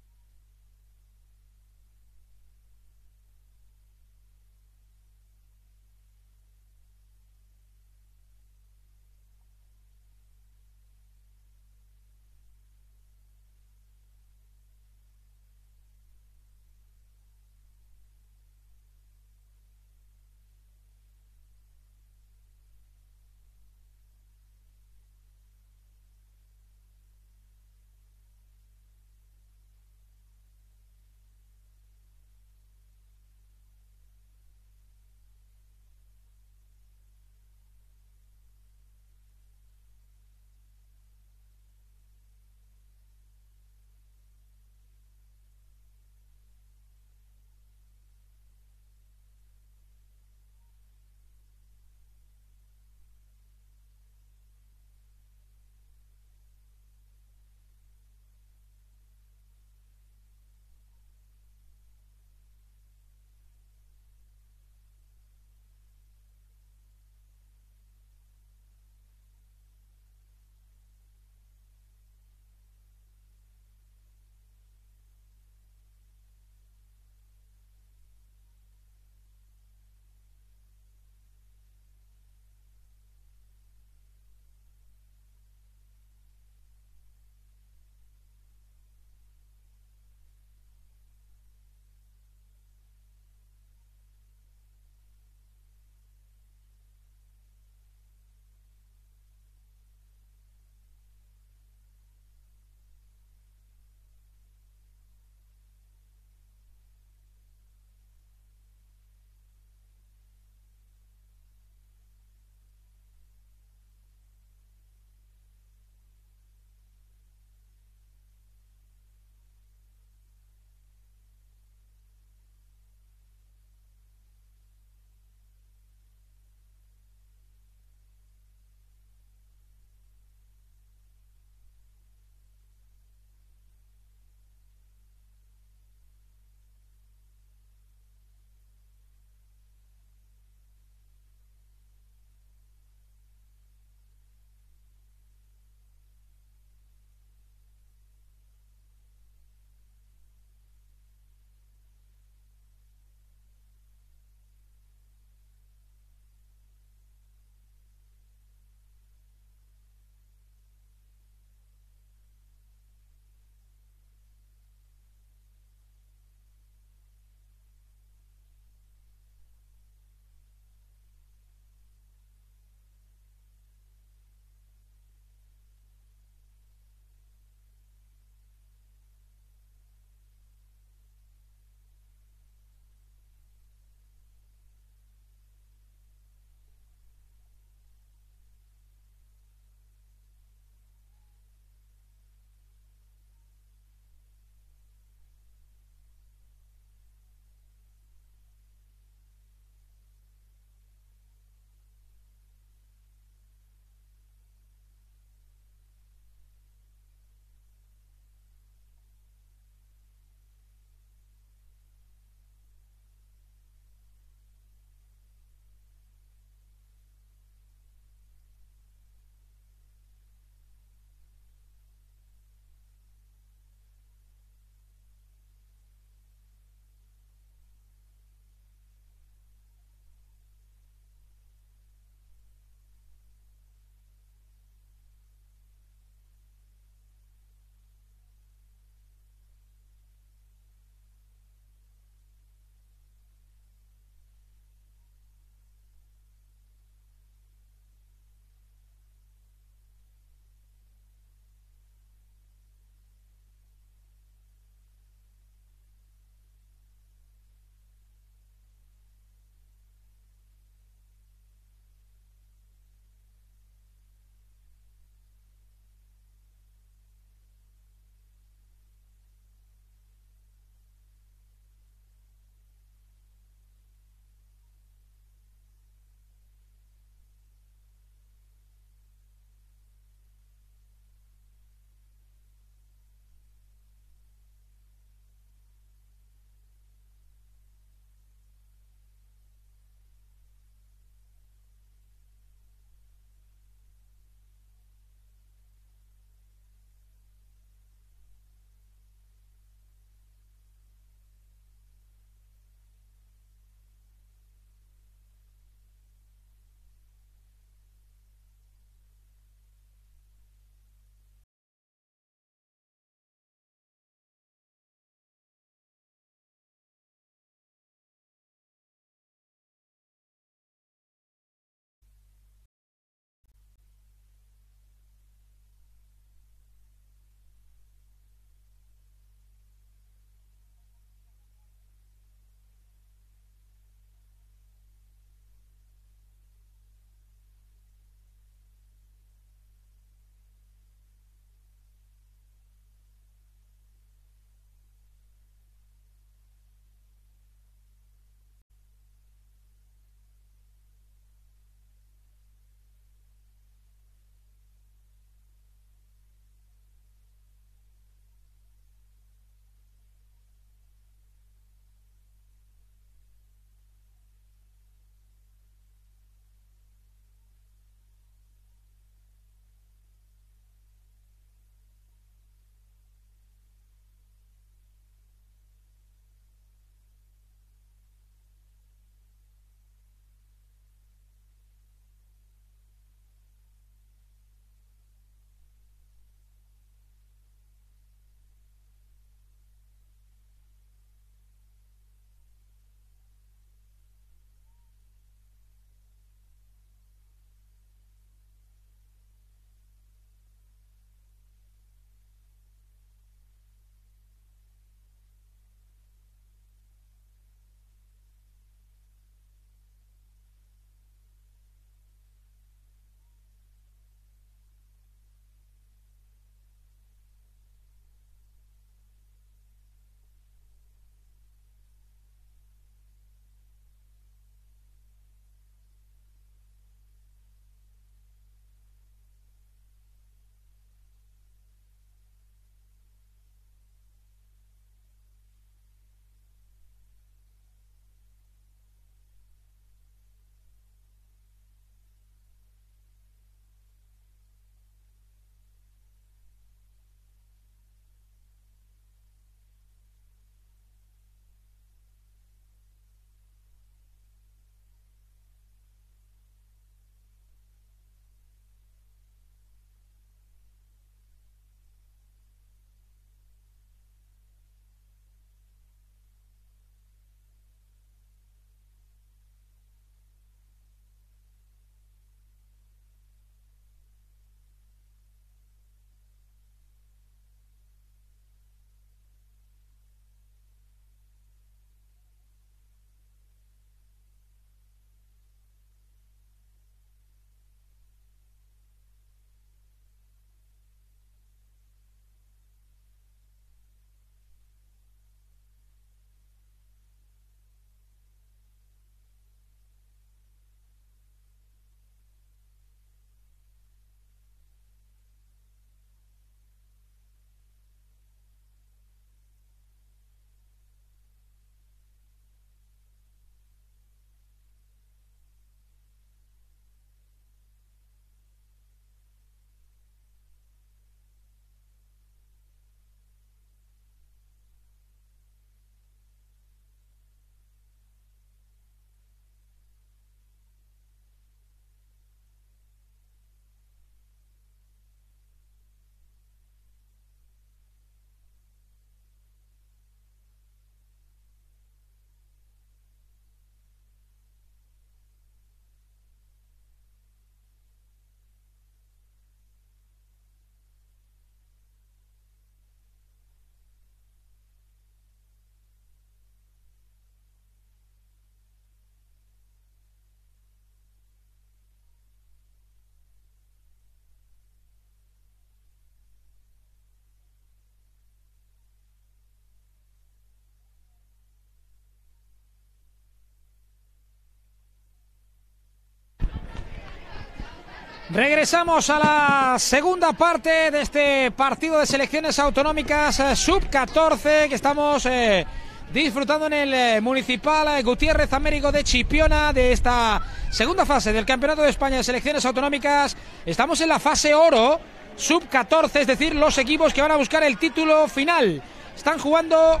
Regresamos a la segunda parte de este partido de selecciones autonómicas eh, sub-14 que estamos eh, disfrutando en el eh, municipal Gutiérrez Américo de Chipiona de esta segunda fase del Campeonato de España de Selecciones Autonómicas. Estamos en la fase oro sub-14, es decir, los equipos que van a buscar el título final. Están jugando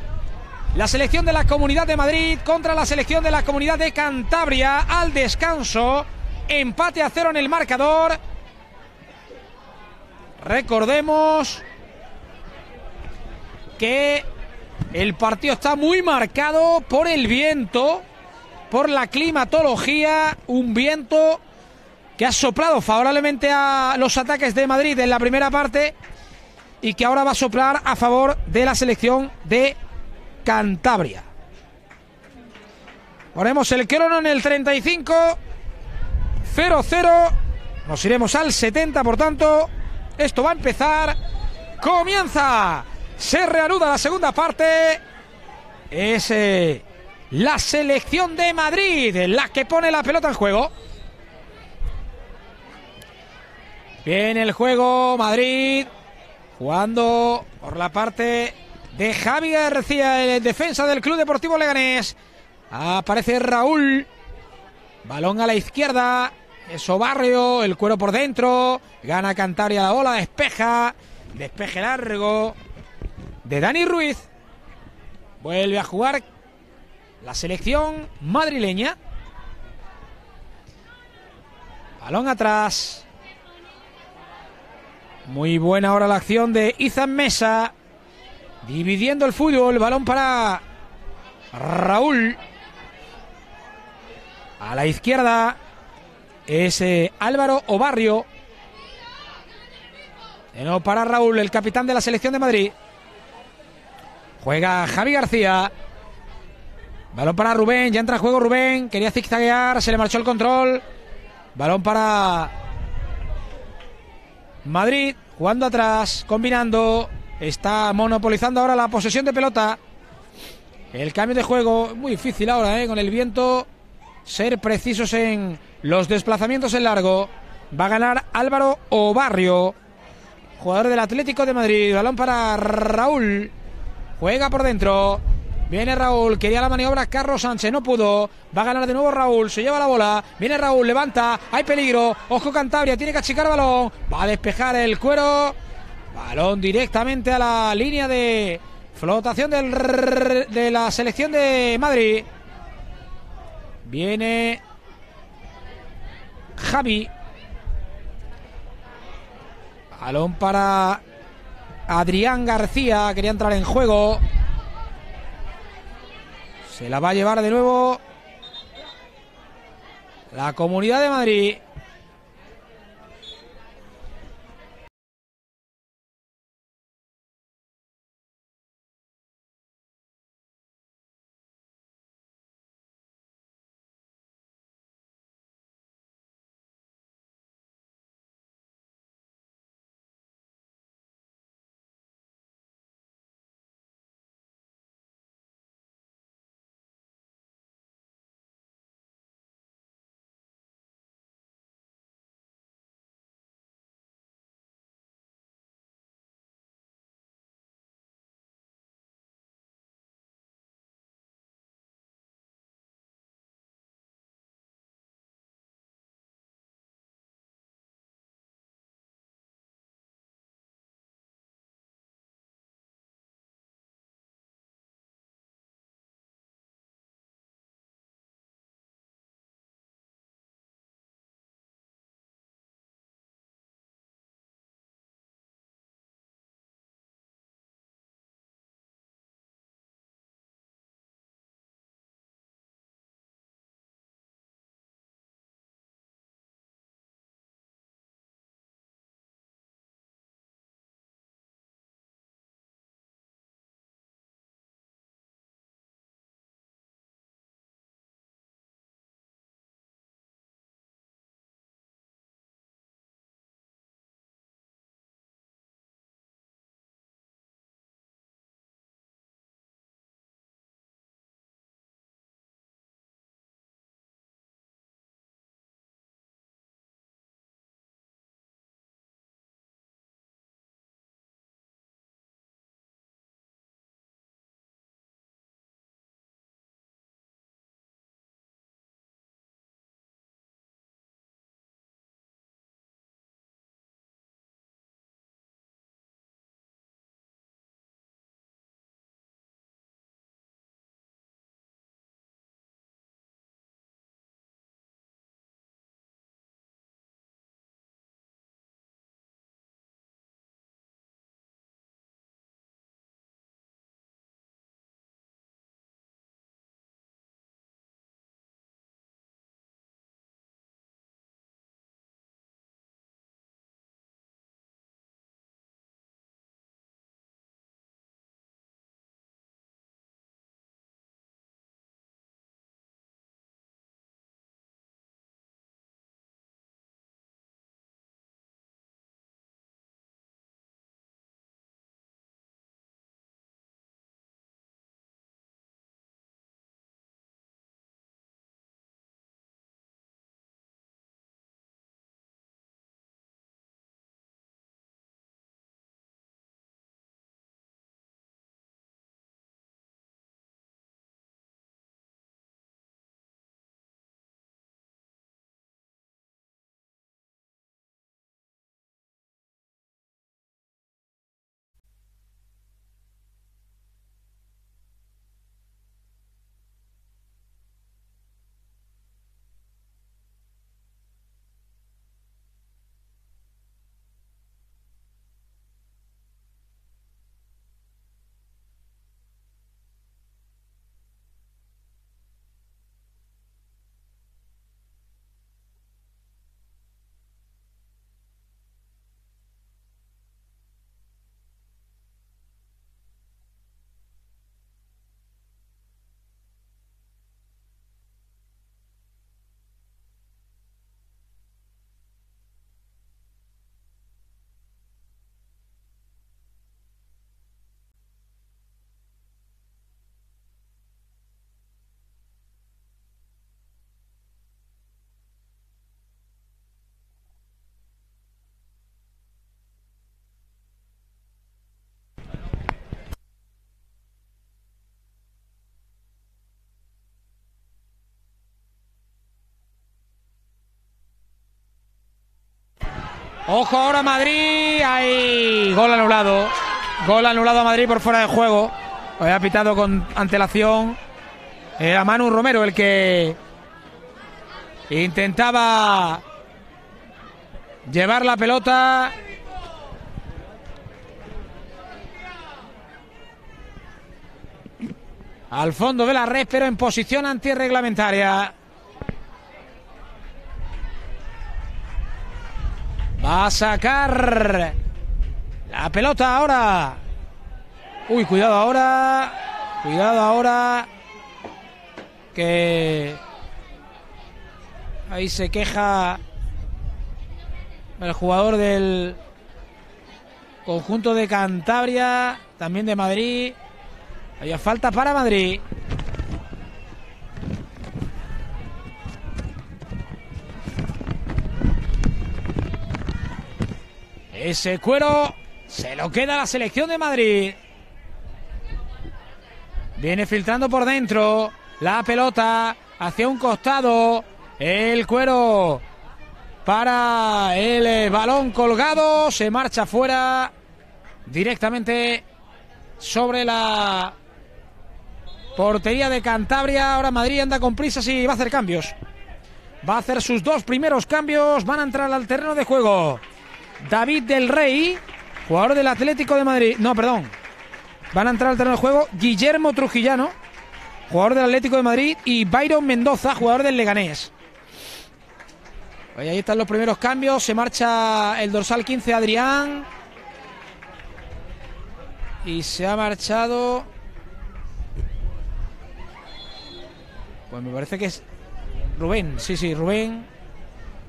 la selección de la Comunidad de Madrid contra la selección de la Comunidad de Cantabria al descanso. Empate a cero en el marcador. Recordemos que el partido está muy marcado por el viento, por la climatología, un viento que ha soplado favorablemente a los ataques de Madrid en la primera parte y que ahora va a soplar a favor de la selección de Cantabria. Ponemos el crono en el 35. 0-0. Nos iremos al 70, por tanto. Esto va a empezar. Comienza. Se reanuda la segunda parte. Es eh, la selección de Madrid la que pone la pelota en juego. Viene el juego Madrid jugando por la parte de Javi García, el defensa del Club Deportivo Leganés. Aparece Raúl. Balón a la izquierda. Eso Barrio, el cuero por dentro. Gana Cantabria la bola, despeja. Despeje largo de Dani Ruiz. Vuelve a jugar la selección madrileña. Balón atrás. Muy buena ahora la acción de Izan Mesa. Dividiendo el fútbol. Balón para Raúl. A la izquierda es eh, Álvaro Obarrio. De para Raúl, el capitán de la selección de Madrid. Juega Javi García. Balón para Rubén, ya entra en juego Rubén. Quería zigzaguear, se le marchó el control. Balón para Madrid, jugando atrás, combinando. Está monopolizando ahora la posesión de pelota. El cambio de juego, muy difícil ahora, ¿eh? con el viento. Ser precisos en los desplazamientos en largo. Va a ganar Álvaro Obarrio, jugador del Atlético de Madrid. Balón para Raúl. Juega por dentro. Viene Raúl, quería la maniobra Carlos Sánchez, no pudo. Va a ganar de nuevo Raúl, se lleva la bola. Viene Raúl, levanta, hay peligro. Ojo Cantabria, tiene que achicar balón. Va a despejar el cuero. Balón directamente a la línea de flotación del, de la selección de Madrid. Viene Javi. Balón para Adrián García. Quería entrar en juego. Se la va a llevar de nuevo la Comunidad de Madrid. Ojo ahora Madrid. Ahí. Gol anulado. Gol anulado a Madrid por fuera de juego. Había pitado con antelación. Era Manu Romero el que intentaba llevar la pelota. Al fondo de la red, pero en posición antirreglamentaria. Va a sacar la pelota ahora. Uy, cuidado ahora. Cuidado ahora. Que ahí se queja el jugador del conjunto de Cantabria, también de Madrid. Había falta para Madrid. Ese cuero se lo queda la selección de Madrid. Viene filtrando por dentro la pelota hacia un costado. El cuero para el eh, balón colgado. Se marcha fuera directamente sobre la portería de Cantabria. Ahora Madrid anda con prisas y va a hacer cambios. Va a hacer sus dos primeros cambios. Van a entrar al terreno de juego. David del Rey, jugador del Atlético de Madrid. No, perdón. Van a entrar al terreno de juego Guillermo Trujillano, jugador del Atlético de Madrid, y Byron Mendoza, jugador del Leganés. ahí están los primeros cambios. Se marcha el dorsal 15 Adrián. Y se ha marchado. Pues me parece que es Rubén. Sí, sí, Rubén.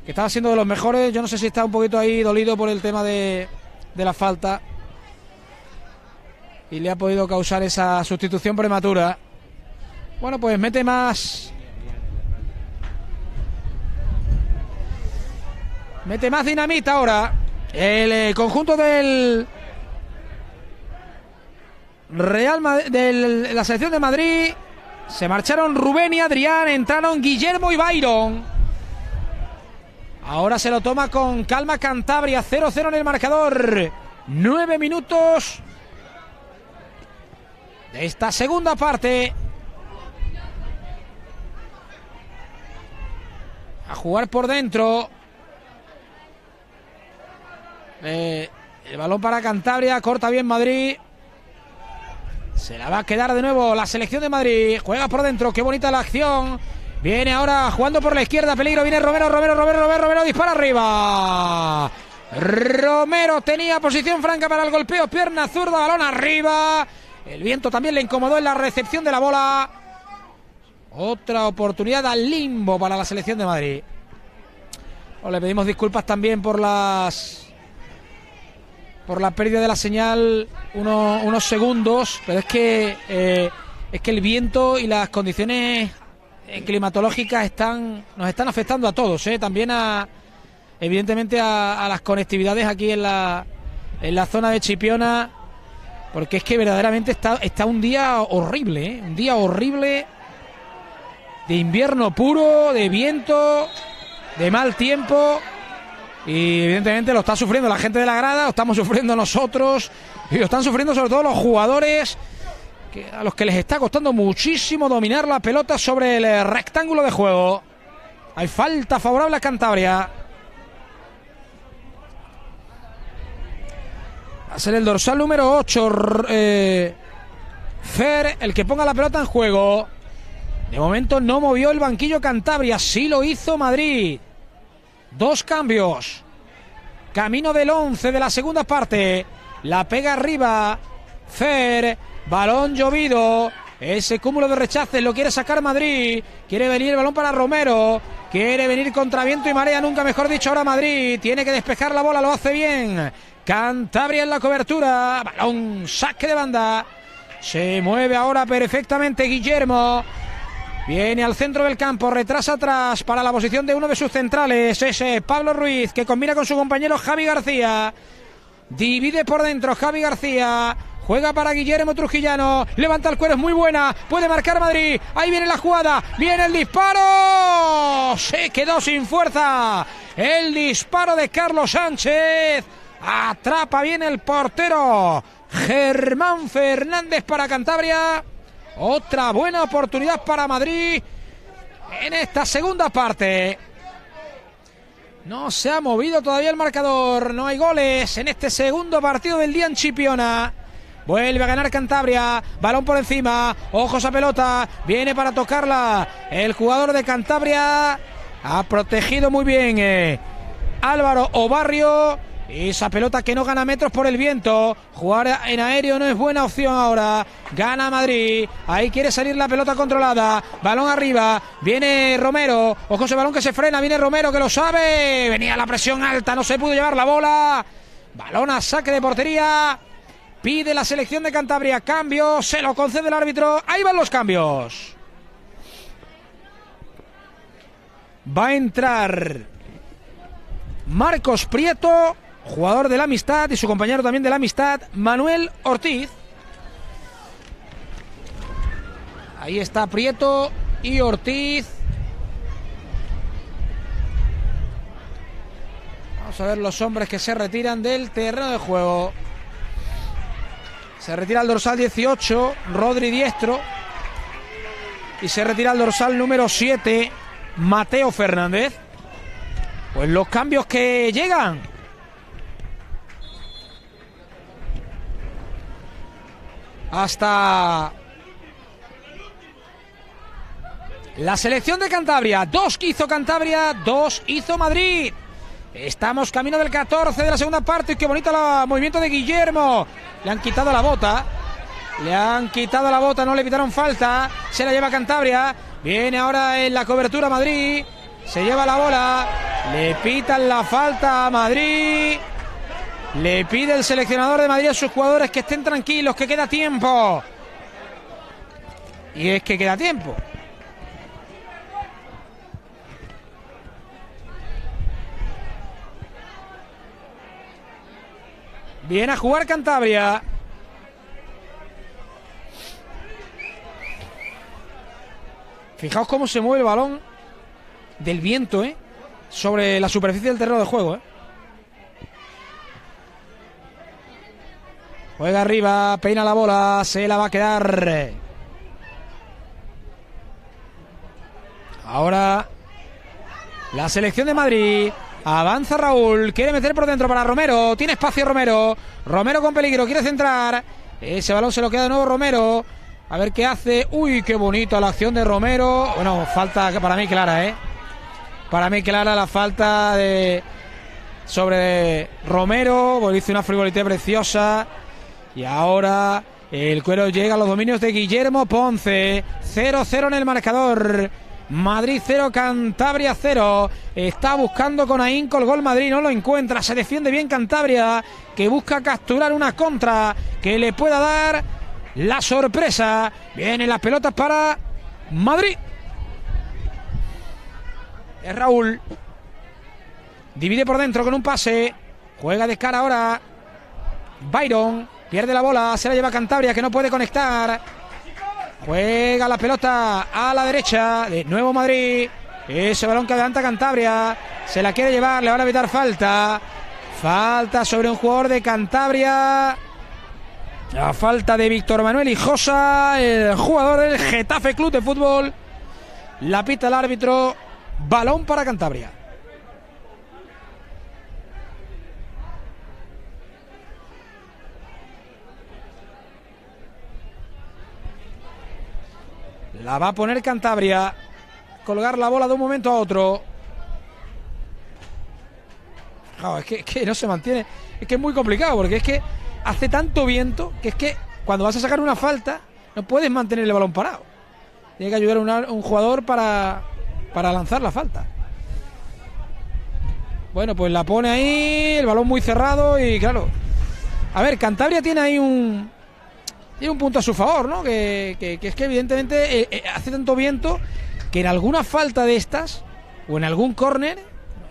Que estaba siendo de los mejores. Yo no sé si está un poquito ahí dolido por el tema de, de la falta y le ha podido causar esa sustitución prematura. Bueno, pues mete más. Mete más dinamita ahora. El eh, conjunto del Real Madrid, de la selección de Madrid. Se marcharon Rubén y Adrián, entraron Guillermo y Byron. Ahora se lo toma con calma Cantabria, 0-0 en el marcador. Nueve minutos esta segunda parte. A jugar por dentro. Eh, el balón para Cantabria, corta bien Madrid. Se la va a quedar de nuevo la selección de Madrid. Juega por dentro, qué bonita la acción. Viene ahora jugando por la izquierda, peligro. Viene Romero, Romero, Romero, Romero, Romero, dispara arriba. Romero tenía posición franca para el golpeo, pierna zurda, balón arriba. El viento también le incomodó en la recepción de la bola. Otra oportunidad al limbo para la selección de Madrid. le pedimos disculpas también por las por la pérdida de la señal unos segundos, pero es que eh, es que el viento y las condiciones climatológicas están nos están afectando a todos, eh, también a evidentemente a, a las conectividades aquí en la en la zona de Chipiona porque es que verdaderamente está, está un día horrible, ¿eh? un día horrible de invierno puro, de viento, de mal tiempo. Y evidentemente lo está sufriendo la gente de la grada, lo estamos sufriendo nosotros, y lo están sufriendo sobre todo los jugadores, a los que les está costando muchísimo dominar la pelota sobre el rectángulo de juego. Hay falta favorable a Cantabria. a ser el dorsal número 8. Eh, Fer, el que ponga la pelota en juego. De momento no movió el banquillo Cantabria, sí lo hizo Madrid. Dos cambios. Camino del 11 de la segunda parte. La pega arriba. Fer, balón llovido. Ese cúmulo de rechaces lo quiere sacar Madrid. Quiere venir el balón para Romero. Quiere venir contra viento y marea, nunca mejor dicho ahora Madrid. Tiene que despejar la bola, lo hace bien. Cantabria en la cobertura. Balón, saque de banda. Se mueve ahora perfectamente Guillermo. Viene al centro del campo, retrasa atrás para la posición de uno de sus centrales. Ese Pablo Ruiz que combina con su compañero Javi García. Divide por dentro Javi García. Juega para Guillermo Trujillano. Levanta el cuero, es muy buena. Puede marcar Madrid. Ahí viene la jugada. Viene el disparo. Se quedó sin fuerza. El disparo de Carlos Sánchez. Atrapa bien el portero. Germán Fernández para Cantabria. Otra buena oportunidad para Madrid en esta segunda parte. No se ha movido todavía el marcador. No hay goles en este segundo partido del día en Chipiona. Vuelve a ganar Cantabria. Balón por encima. Ojos a pelota. Viene para tocarla. El jugador de Cantabria ha protegido muy bien. Eh. Álvaro Obarrio. Esa pelota que no gana metros por el viento. Jugar en aéreo no es buena opción ahora. Gana Madrid. Ahí quiere salir la pelota controlada. Balón arriba. Viene Romero. Ojo ese balón que se frena. Viene Romero que lo sabe. Venía la presión alta. No se pudo llevar la bola. Balón a saque de portería. Pide la selección de Cantabria. Cambio. Se lo concede el árbitro. Ahí van los cambios. Va a entrar Marcos Prieto jugador de la amistad y su compañero también de la amistad, Manuel Ortiz. Ahí está Prieto y Ortiz. Vamos a ver los hombres que se retiran del terreno de juego. Se retira el dorsal 18, Rodri Diestro. Y se retira el dorsal número 7, Mateo Fernández. Pues los cambios que llegan. hasta la selección de Cantabria. Dos que hizo Cantabria, dos hizo Madrid. Estamos camino del 14 de la segunda parte. Qué bonito el movimiento de Guillermo. Le han quitado la bota. Le han quitado la bota, no le quitaron falta. Se la lleva Cantabria. Viene ahora en la cobertura Madrid. Se lleva la bola. Le pitan la falta a Madrid. Le pide el seleccionador de Madrid a sus jugadores que estén tranquilos, que queda tiempo. Y es que queda tiempo. Viene a jugar Cantabria. Fijaos cómo se mueve el balón del viento, ¿eh? Sobre la superficie del terreno de juego, ¿eh? Juega arriba, peina la bola, se la va a quedar. Ahora la selección de Madrid. Avanza Raúl, quiere meter por dentro para Romero. Tiene espacio Romero. Romero con peligro, quiere centrar. Ese balón se lo queda de nuevo Romero. A ver qué hace. Uy, qué bonita la acción de Romero. Bueno, falta para mí clara, ¿eh? Para mí clara la falta de sobre Romero. Hizo una frivolité preciosa. Y ahora el cuero llega a los dominios de Guillermo Ponce. 0-0 en el marcador. Madrid 0, Cantabria 0. Está buscando con ahínco el gol Madrid, no lo encuentra. Se defiende bien Cantabria, que busca capturar una contra que le pueda dar la sorpresa. Vienen las pelotas para Madrid. Es Raúl. Divide por dentro con un pase. Juega de cara ahora. Byron. Pierde la bola, se la lleva Cantabria que no puede conectar. Juega la pelota a la derecha. De nuevo Madrid. Ese balón que adelanta Cantabria. Se la quiere llevar, le van a evitar falta. Falta sobre un jugador de Cantabria. La falta de Víctor Manuel Hijosa, el jugador del Getafe Club de Fútbol. La pita el árbitro. Balón para Cantabria. La va a poner Cantabria. Colgar la bola de un momento a otro. es, que, no se mantiene. Es que es muy complicado porque es que hace tanto viento que es que cuando vas a sacar una falta no puedes mantener el balón parado. Tiene que ayudar a un jugador para, para lanzar la falta. Bueno, pues la pone ahí, el balón muy cerrado y claro. A ver, Cantabria tiene ahí un, tiene un punto a su favor, ¿no? Que, es que evidentemente eh, eh, hace tanto viento que en alguna falta de estas o en algún córner,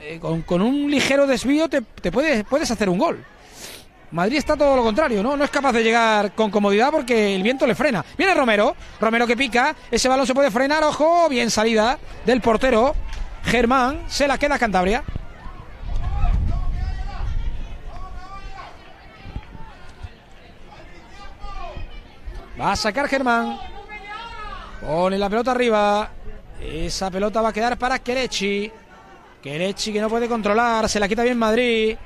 eh, con, un ligero desvío te, puedes, puedes hacer un gol. Madrid está todo lo contrario, ¿no? No es capaz de llegar con comodidad porque el viento le frena. Viene Romero, Romero que pica, ese balón se puede frenar, ojo, bien salida del portero. Germán, se la queda Cantabria. Va a sacar Germán. Pone la pelota arriba. Esa pelota va a quedar para Kerechi. Kerechi que no puede controlar. Se la quita bien Madrid.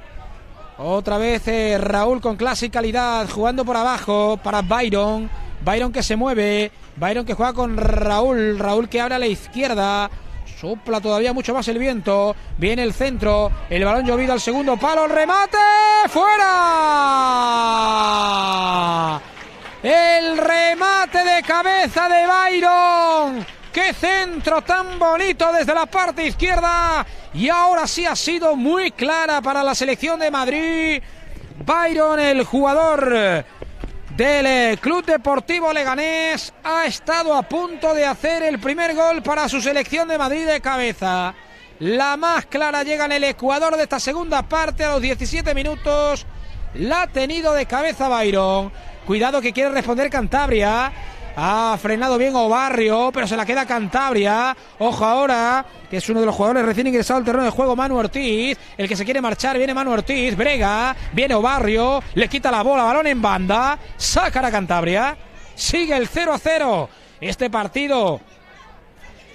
Otra vez eh, Raúl con clase y calidad. Jugando por abajo para Byron. Byron que se mueve. Byron que juega con Raúl. Raúl que abre a la izquierda. Sopla todavía mucho más el viento. Viene el centro. El balón llovido al segundo palo. Remate. ¡Fuera! El remate de cabeza de Byron. ¡Qué centro tan bonito desde la parte izquierda! Y ahora sí ha sido muy clara para la selección de Madrid. Byron, el jugador del eh, Club Deportivo Leganés ha estado a punto de hacer el primer gol para su selección de Madrid de cabeza. La más clara llega en el Ecuador de esta segunda parte a los 17 minutos. La ha tenido de cabeza Byron. Cuidado que quiere responder Cantabria. Ha frenado bien Obarrio, pero se la queda Cantabria. Ojo ahora, que es uno de los jugadores recién ingresado al terreno de juego, Manu Ortiz. El que se quiere marchar, viene Manu Ortiz. Brega, viene Obarrio, le quita la bola, balón en banda. Saca a Cantabria. Sigue el 0 a 0. Este partido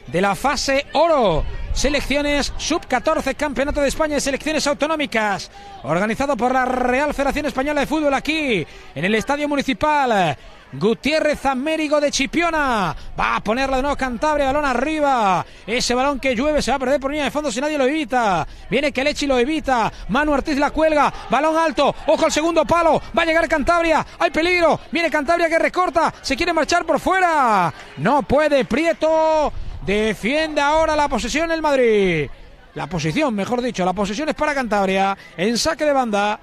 de la fase oro. Selecciones sub-14, Campeonato de España de Selecciones Autonómicas, organizado por la Real Federación Española de Fútbol aquí, en el Estadio Municipal. Gutiérrez Américo de Chipiona. Va a ponerla de nuevo Cantabria, balón arriba. Ese balón que llueve se va a perder por línea de fondo si nadie lo evita. Viene Kelechi lo evita. Manu Ortiz la cuelga. Balón alto. Ojo al segundo palo. Va a llegar Cantabria. Hay peligro. Viene Cantabria que recorta. Se quiere marchar por fuera. No puede. Prieto. Defiende ahora la posesión el Madrid. La posición, mejor dicho. La posesión es para Cantabria. En saque de banda.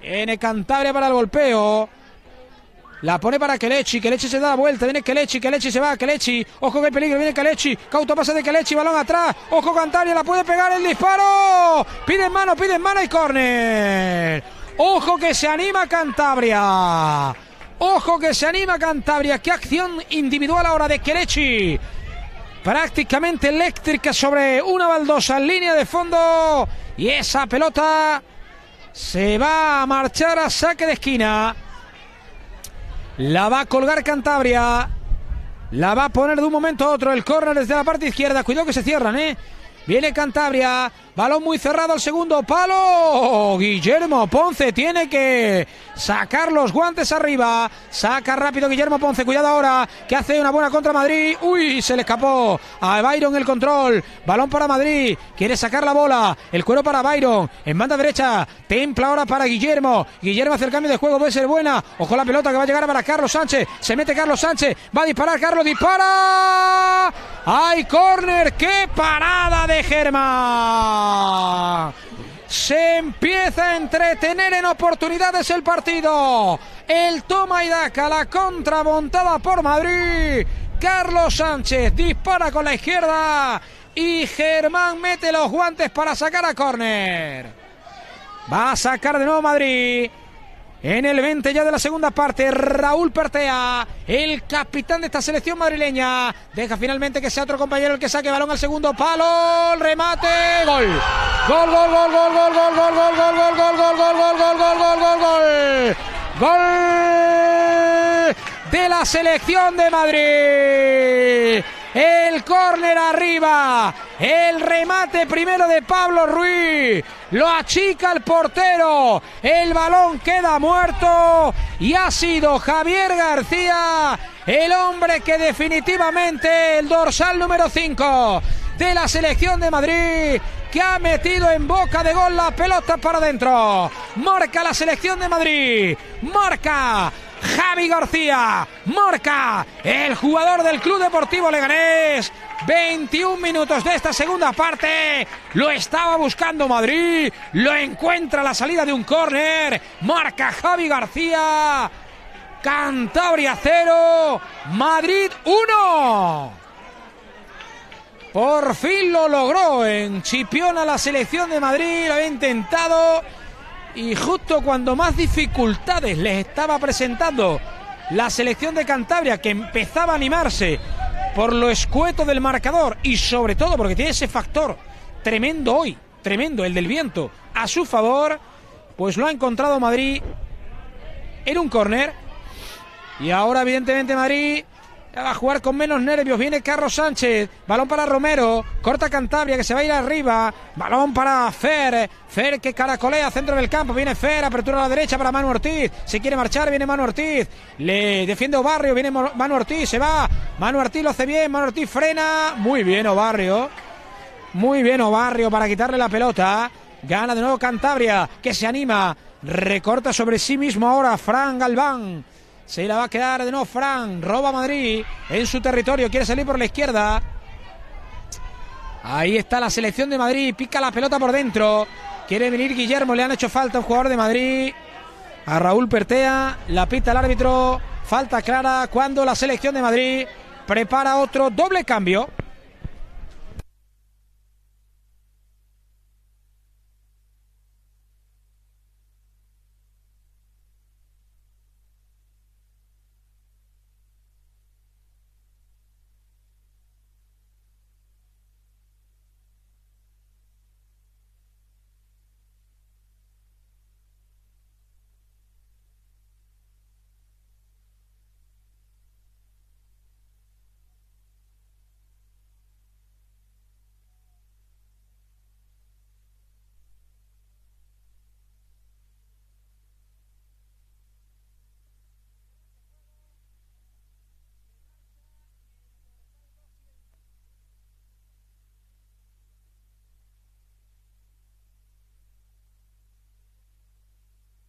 Viene Cantabria para el golpeo. La pone para Kelechi. Kelechi se da la vuelta. Viene Kelechi. Kelechi se va. Kelechi. Ojo que peligro. Viene Kelechi. Cauto pasa de Kelechi. Balón atrás. Ojo Cantabria. La puede pegar el disparo. Pide mano. Pide mano y córner. Ojo que se anima Cantabria. Ojo que se anima Cantabria. Qué acción individual ahora de Kelechi. Prácticamente eléctrica sobre una baldosa línea de fondo. Y esa pelota se va a marchar a saque de esquina. La va a colgar Cantabria. La va a poner de un momento a otro el córner desde la parte izquierda. Cuidado que se cierran, ¿eh? Viene Cantabria. Balón muy cerrado al segundo palo. Guillermo Ponce tiene que sacar los guantes arriba. Saca rápido Guillermo Ponce. Cuidado ahora que hace una buena contra Madrid. Uy, se le escapó a Byron el control. Balón para Madrid. Quiere sacar la bola. El cuero para Byron. En banda derecha. Templa ahora para Guillermo. Guillermo hace el cambio de juego. Puede ser buena. Ojo la pelota que va a llegar para Carlos Sánchez. Se mete Carlos Sánchez. Va a disparar. Carlos dispara. ¡Ay, córner! ¡Qué parada de Germán! Se empieza a entretener en oportunidades el partido. El toma y daca, la contra montada por Madrid. Carlos Sánchez dispara con la izquierda y Germán mete los guantes para sacar a córner. Va a sacar de nuevo Madrid. En el 20 ya de la segunda parte, Raúl Pertea, el capitán de esta selección madrileña, deja finalmente que sea otro compañero el que saque balón al segundo palo, remate, gol. Gol, gol, gol, gol, gol, gol, gol, gol, gol, gol, gol, gol, gol, gol, gol, gol, gol, gol, gol. Gol de la selección de Madrid. El córner arriba. El remate primero de Pablo Ruiz. Lo achica el portero. El balón queda muerto. Y ha sido Javier García el hombre que definitivamente el dorsal número 5 de la selección de Madrid que ha metido en boca de gol la pelota para adentro. Marca la selección de Madrid. Marca Javi García. Marca el jugador del Club Deportivo Leganés. 21 minutos de esta segunda parte. Lo estaba buscando Madrid. Lo encuentra a la salida de un córner. Marca Javi García. Cantabria 0. Madrid 1. Por fin lo logró en Chipiona la selección de Madrid. Lo había intentado y justo cuando más dificultades les estaba presentando la selección de Cantabria, que empezaba a animarse por lo escueto del marcador y sobre todo porque tiene ese factor tremendo hoy, tremendo, el del viento, a su favor, pues lo ha encontrado Madrid en un córner. Y ahora, evidentemente, Madrid va a jugar con menos nervios. Viene Carlos Sánchez. Balón para Romero. Corta Cantabria que se va a ir arriba. Balón para Fer. Fer que caracolea centro del campo. Viene Fer. Apertura a la derecha para Manu Ortiz. Si quiere marchar, viene Manu Ortiz. Le defiende Obarrio. Viene Manu Ortiz. Se va. Manu Ortiz lo hace bien. Manu Ortiz frena. Muy bien Obarrio. Muy bien Obarrio para quitarle la pelota. Gana de nuevo Cantabria que se anima. Recorta sobre sí mismo ahora Fran Galván. Se la va a quedar de nuevo Fran. Roba Madrid en su territorio. Quiere salir por la izquierda. Ahí está la selección de Madrid. Pica la pelota por dentro. Quiere venir Guillermo. Le han hecho falta un jugador de Madrid. A Raúl Pertea. La pita el árbitro. Falta clara cuando la selección de Madrid prepara otro doble cambio.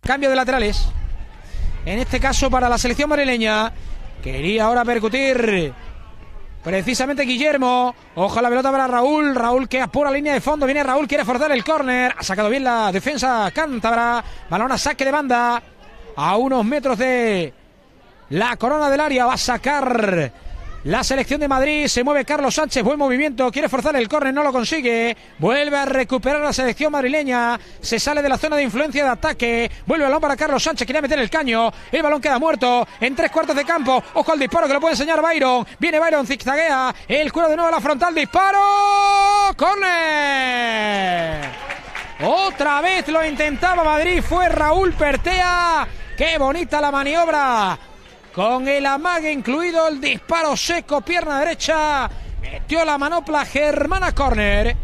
Cambio de laterales. En este caso para la selección madrileña. Quería ahora percutir Precisamente Guillermo. Ojo la pelota para Raúl. Raúl que apura línea de fondo. Viene Raúl, quiere forzar el córner. Ha sacado bien la defensa cántabra. Balón a saque de banda. A unos metros de la corona del área. Va a sacar la selección de Madrid. Se mueve Carlos Sánchez. Buen movimiento. Quiere forzar el córner. No lo consigue. Vuelve a recuperar la selección madrileña. Se sale de la zona de influencia de ataque. Vuelve el balón para Carlos Sánchez. Quería meter el caño. El balón queda muerto. En tres cuartos de campo. Ojo al disparo que lo puede enseñar Byron. Viene Byron. Zigzaguea. El cuero de nuevo a la frontal. Disparo. Córner. Otra vez lo intentaba Madrid. Fue Raúl Pertea. Qué bonita la maniobra con el amague incluido el disparo seco, pierna derecha, metió la manopla Germana Corner.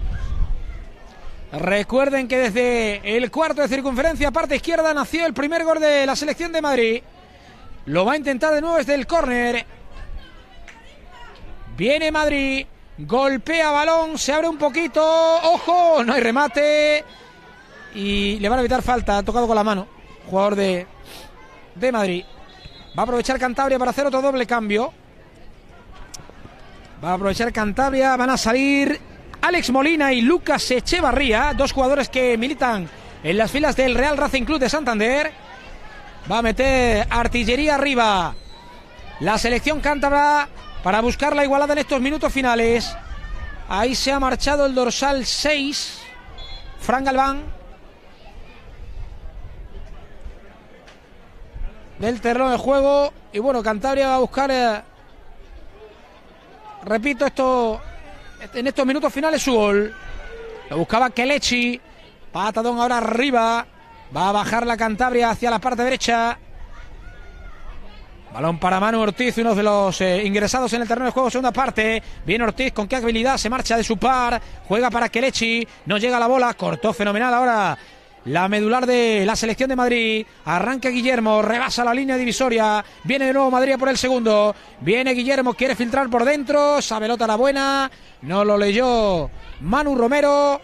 Recuerden que desde el cuarto de circunferencia, parte izquierda, nació el primer gol de la selección de Madrid. Lo va a intentar de nuevo desde el córner. Viene Madrid, golpea balón, se abre un poquito, ojo, no hay remate. Y le van a evitar falta, ha tocado con la mano, jugador de, de Madrid. Va a aprovechar Cantabria para hacer otro doble cambio. Va a aprovechar Cantabria. Van a salir Alex Molina y Lucas Echevarría, dos jugadores que militan en las filas del Real Racing Club de Santander. Va a meter artillería arriba. La selección cántabra para buscar la igualada en estos minutos finales. Ahí se ha marchado el dorsal 6. Fran Galván. Del terreno de juego. Y bueno, Cantabria va a buscar, eh, repito, esto en estos minutos finales su gol. Lo buscaba Kelechi. Patadón ahora arriba. Va a bajar la Cantabria hacia la parte derecha. Balón para Manu Ortiz, uno de los eh, ingresados en el terreno de juego, segunda parte. Viene Ortiz con qué habilidad, se marcha de su par. Juega para Kelechi. No llega la bola, cortó fenomenal ahora la medular de la selección de Madrid. Arranca Guillermo, rebasa la línea divisoria. Viene de nuevo Madrid por el segundo. Viene Guillermo, quiere filtrar por dentro. Esa pelota la buena. No lo leyó Manu Romero.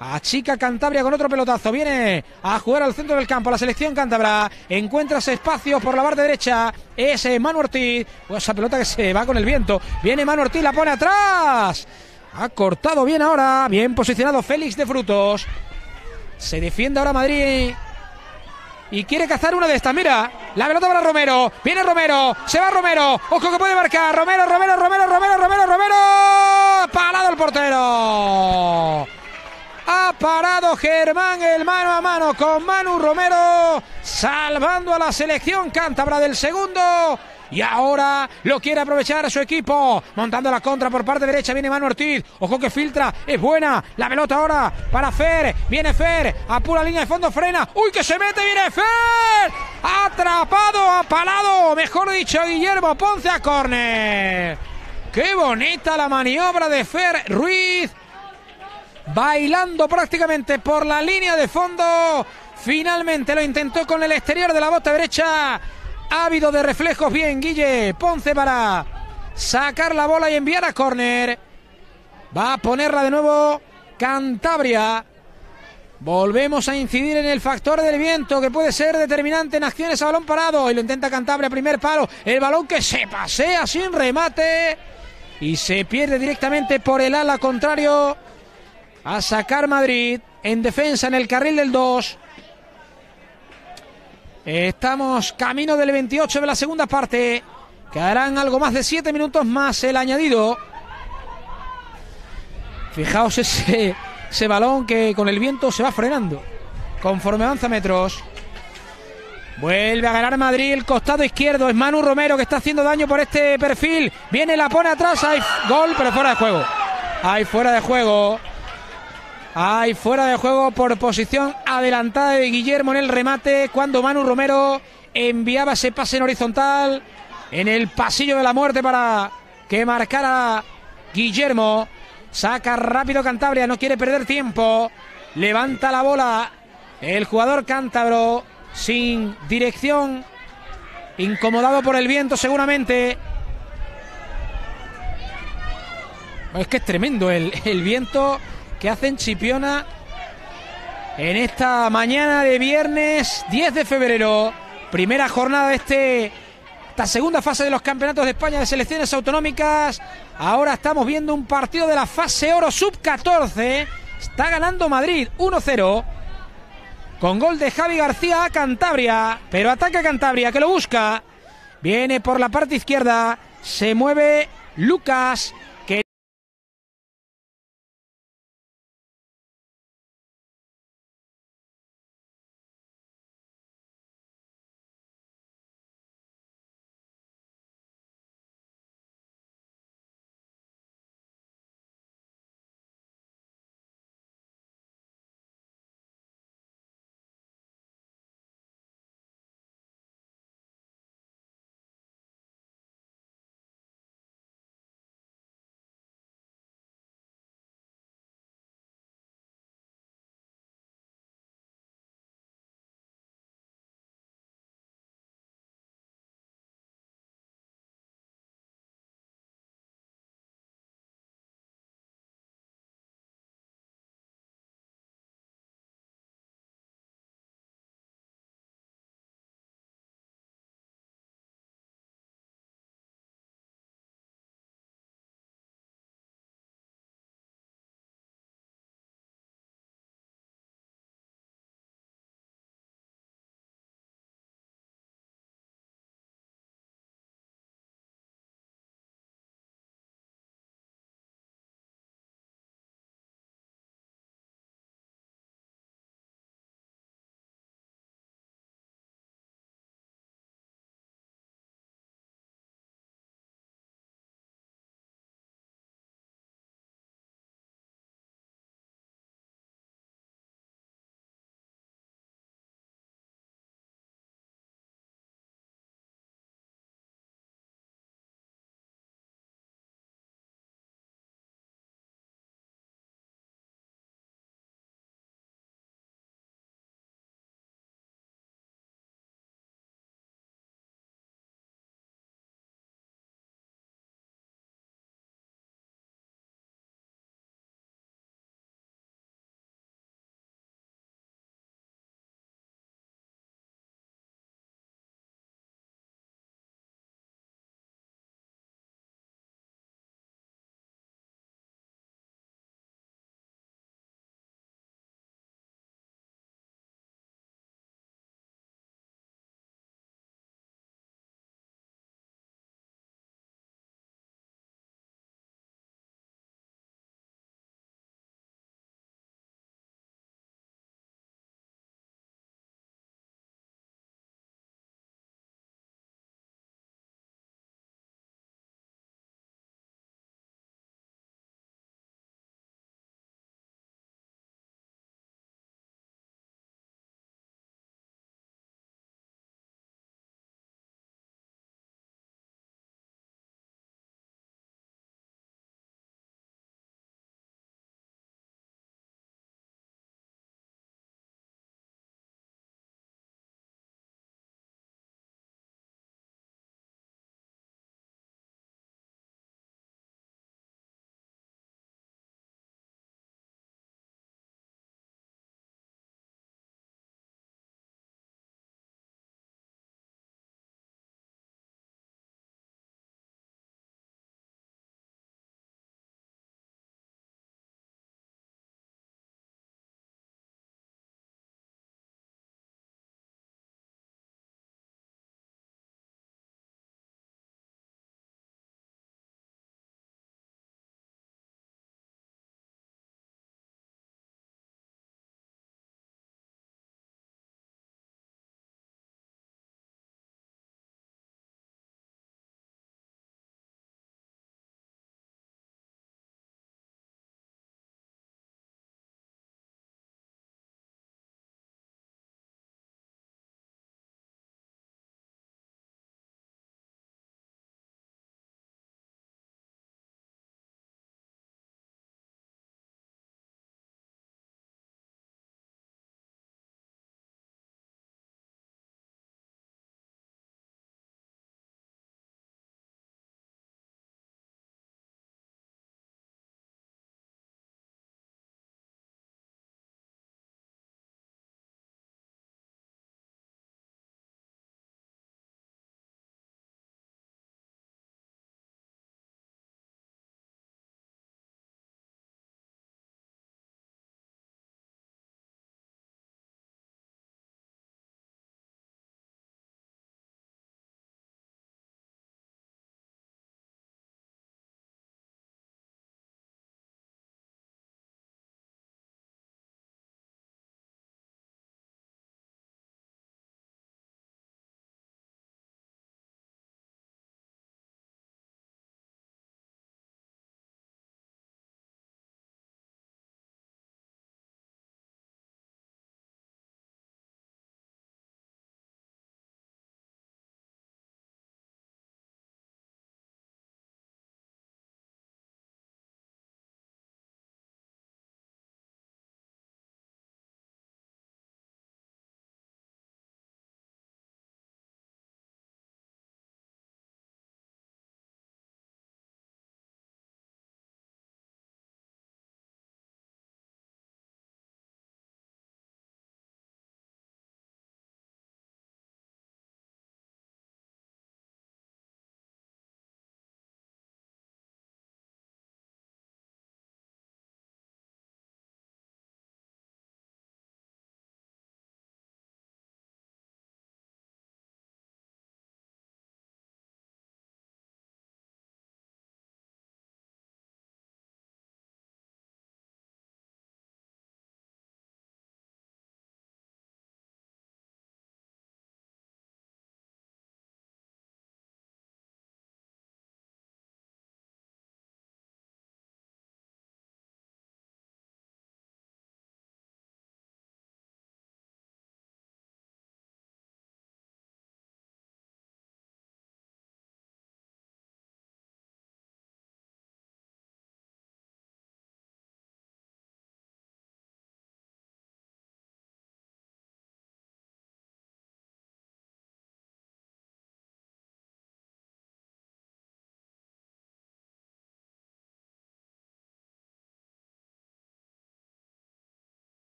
Achica Cantabria con otro pelotazo. Viene a jugar al centro del campo. La selección cántabra encuentra ese espacio por la parte derecha. Ese Manu Ortiz. esa pelota que se va con el viento. Viene Manu Ortiz, la pone atrás. Ha cortado bien ahora. Bien posicionado Félix de Frutos. Se defiende ahora Madrid. Y quiere cazar una de estas. Mira, la pelota para Romero. Viene Romero. Se va Romero. Ojo que puede marcar. Romero, Romero, Romero, Romero, Romero, Romero. Parado el portero. Ha parado Germán el mano a mano con Manu Romero. Salvando a la selección cántabra del segundo. Y ahora lo quiere aprovechar su equipo. Montando la contra por parte derecha. Viene Manu Ortiz. Ojo que filtra. Es buena. La pelota ahora para Fer. Viene Fer. A pura línea de fondo frena. Uy, que se mete. Viene Fer. Atrapado, apalado. Mejor dicho, Guillermo Ponce a córner. Qué bonita la maniobra de Fer Ruiz. Bailando prácticamente por la línea de fondo. Finalmente lo intentó con el exterior de la bota derecha. Ávido de reflejos. Bien, Guille Ponce para sacar la bola y enviar a córner. Va a ponerla de nuevo Cantabria. Volvemos a incidir en el factor del viento que puede ser determinante en acciones a balón parado. Y lo intenta Cantabria, primer palo. El balón que se pasea sin remate. Y se pierde directamente por el ala contrario. A sacar Madrid en defensa en el carril del 2. Estamos camino del 28 de la segunda parte. Quedarán algo más de 7 minutos más el añadido. Fijaos ese, ese balón que con el viento se va frenando. Conforme avanza metros. Vuelve a ganar Madrid el costado izquierdo. Es Manu Romero que está haciendo daño por este perfil. Viene, la pone atrás. Hay gol, pero fuera de juego. Hay fuera de juego. Hay fuera de juego por posición adelantada de Guillermo en el remate cuando Manu Romero enviaba ese pase en horizontal en el pasillo de la muerte para que marcara Guillermo. Saca rápido Cantabria, no quiere perder tiempo. Levanta la bola el jugador cántabro sin dirección. Incomodado por el viento seguramente. Es que es tremendo el, el viento que hacen Chipiona en esta mañana de viernes 10 de febrero. Primera jornada de este, esta segunda fase de los campeonatos de España de selecciones autonómicas. Ahora estamos viendo un partido de la fase oro sub-14. Está ganando Madrid 1-0. Con gol de Javi García a Cantabria. Pero ataca Cantabria que lo busca. Viene por la parte izquierda. Se mueve Lucas.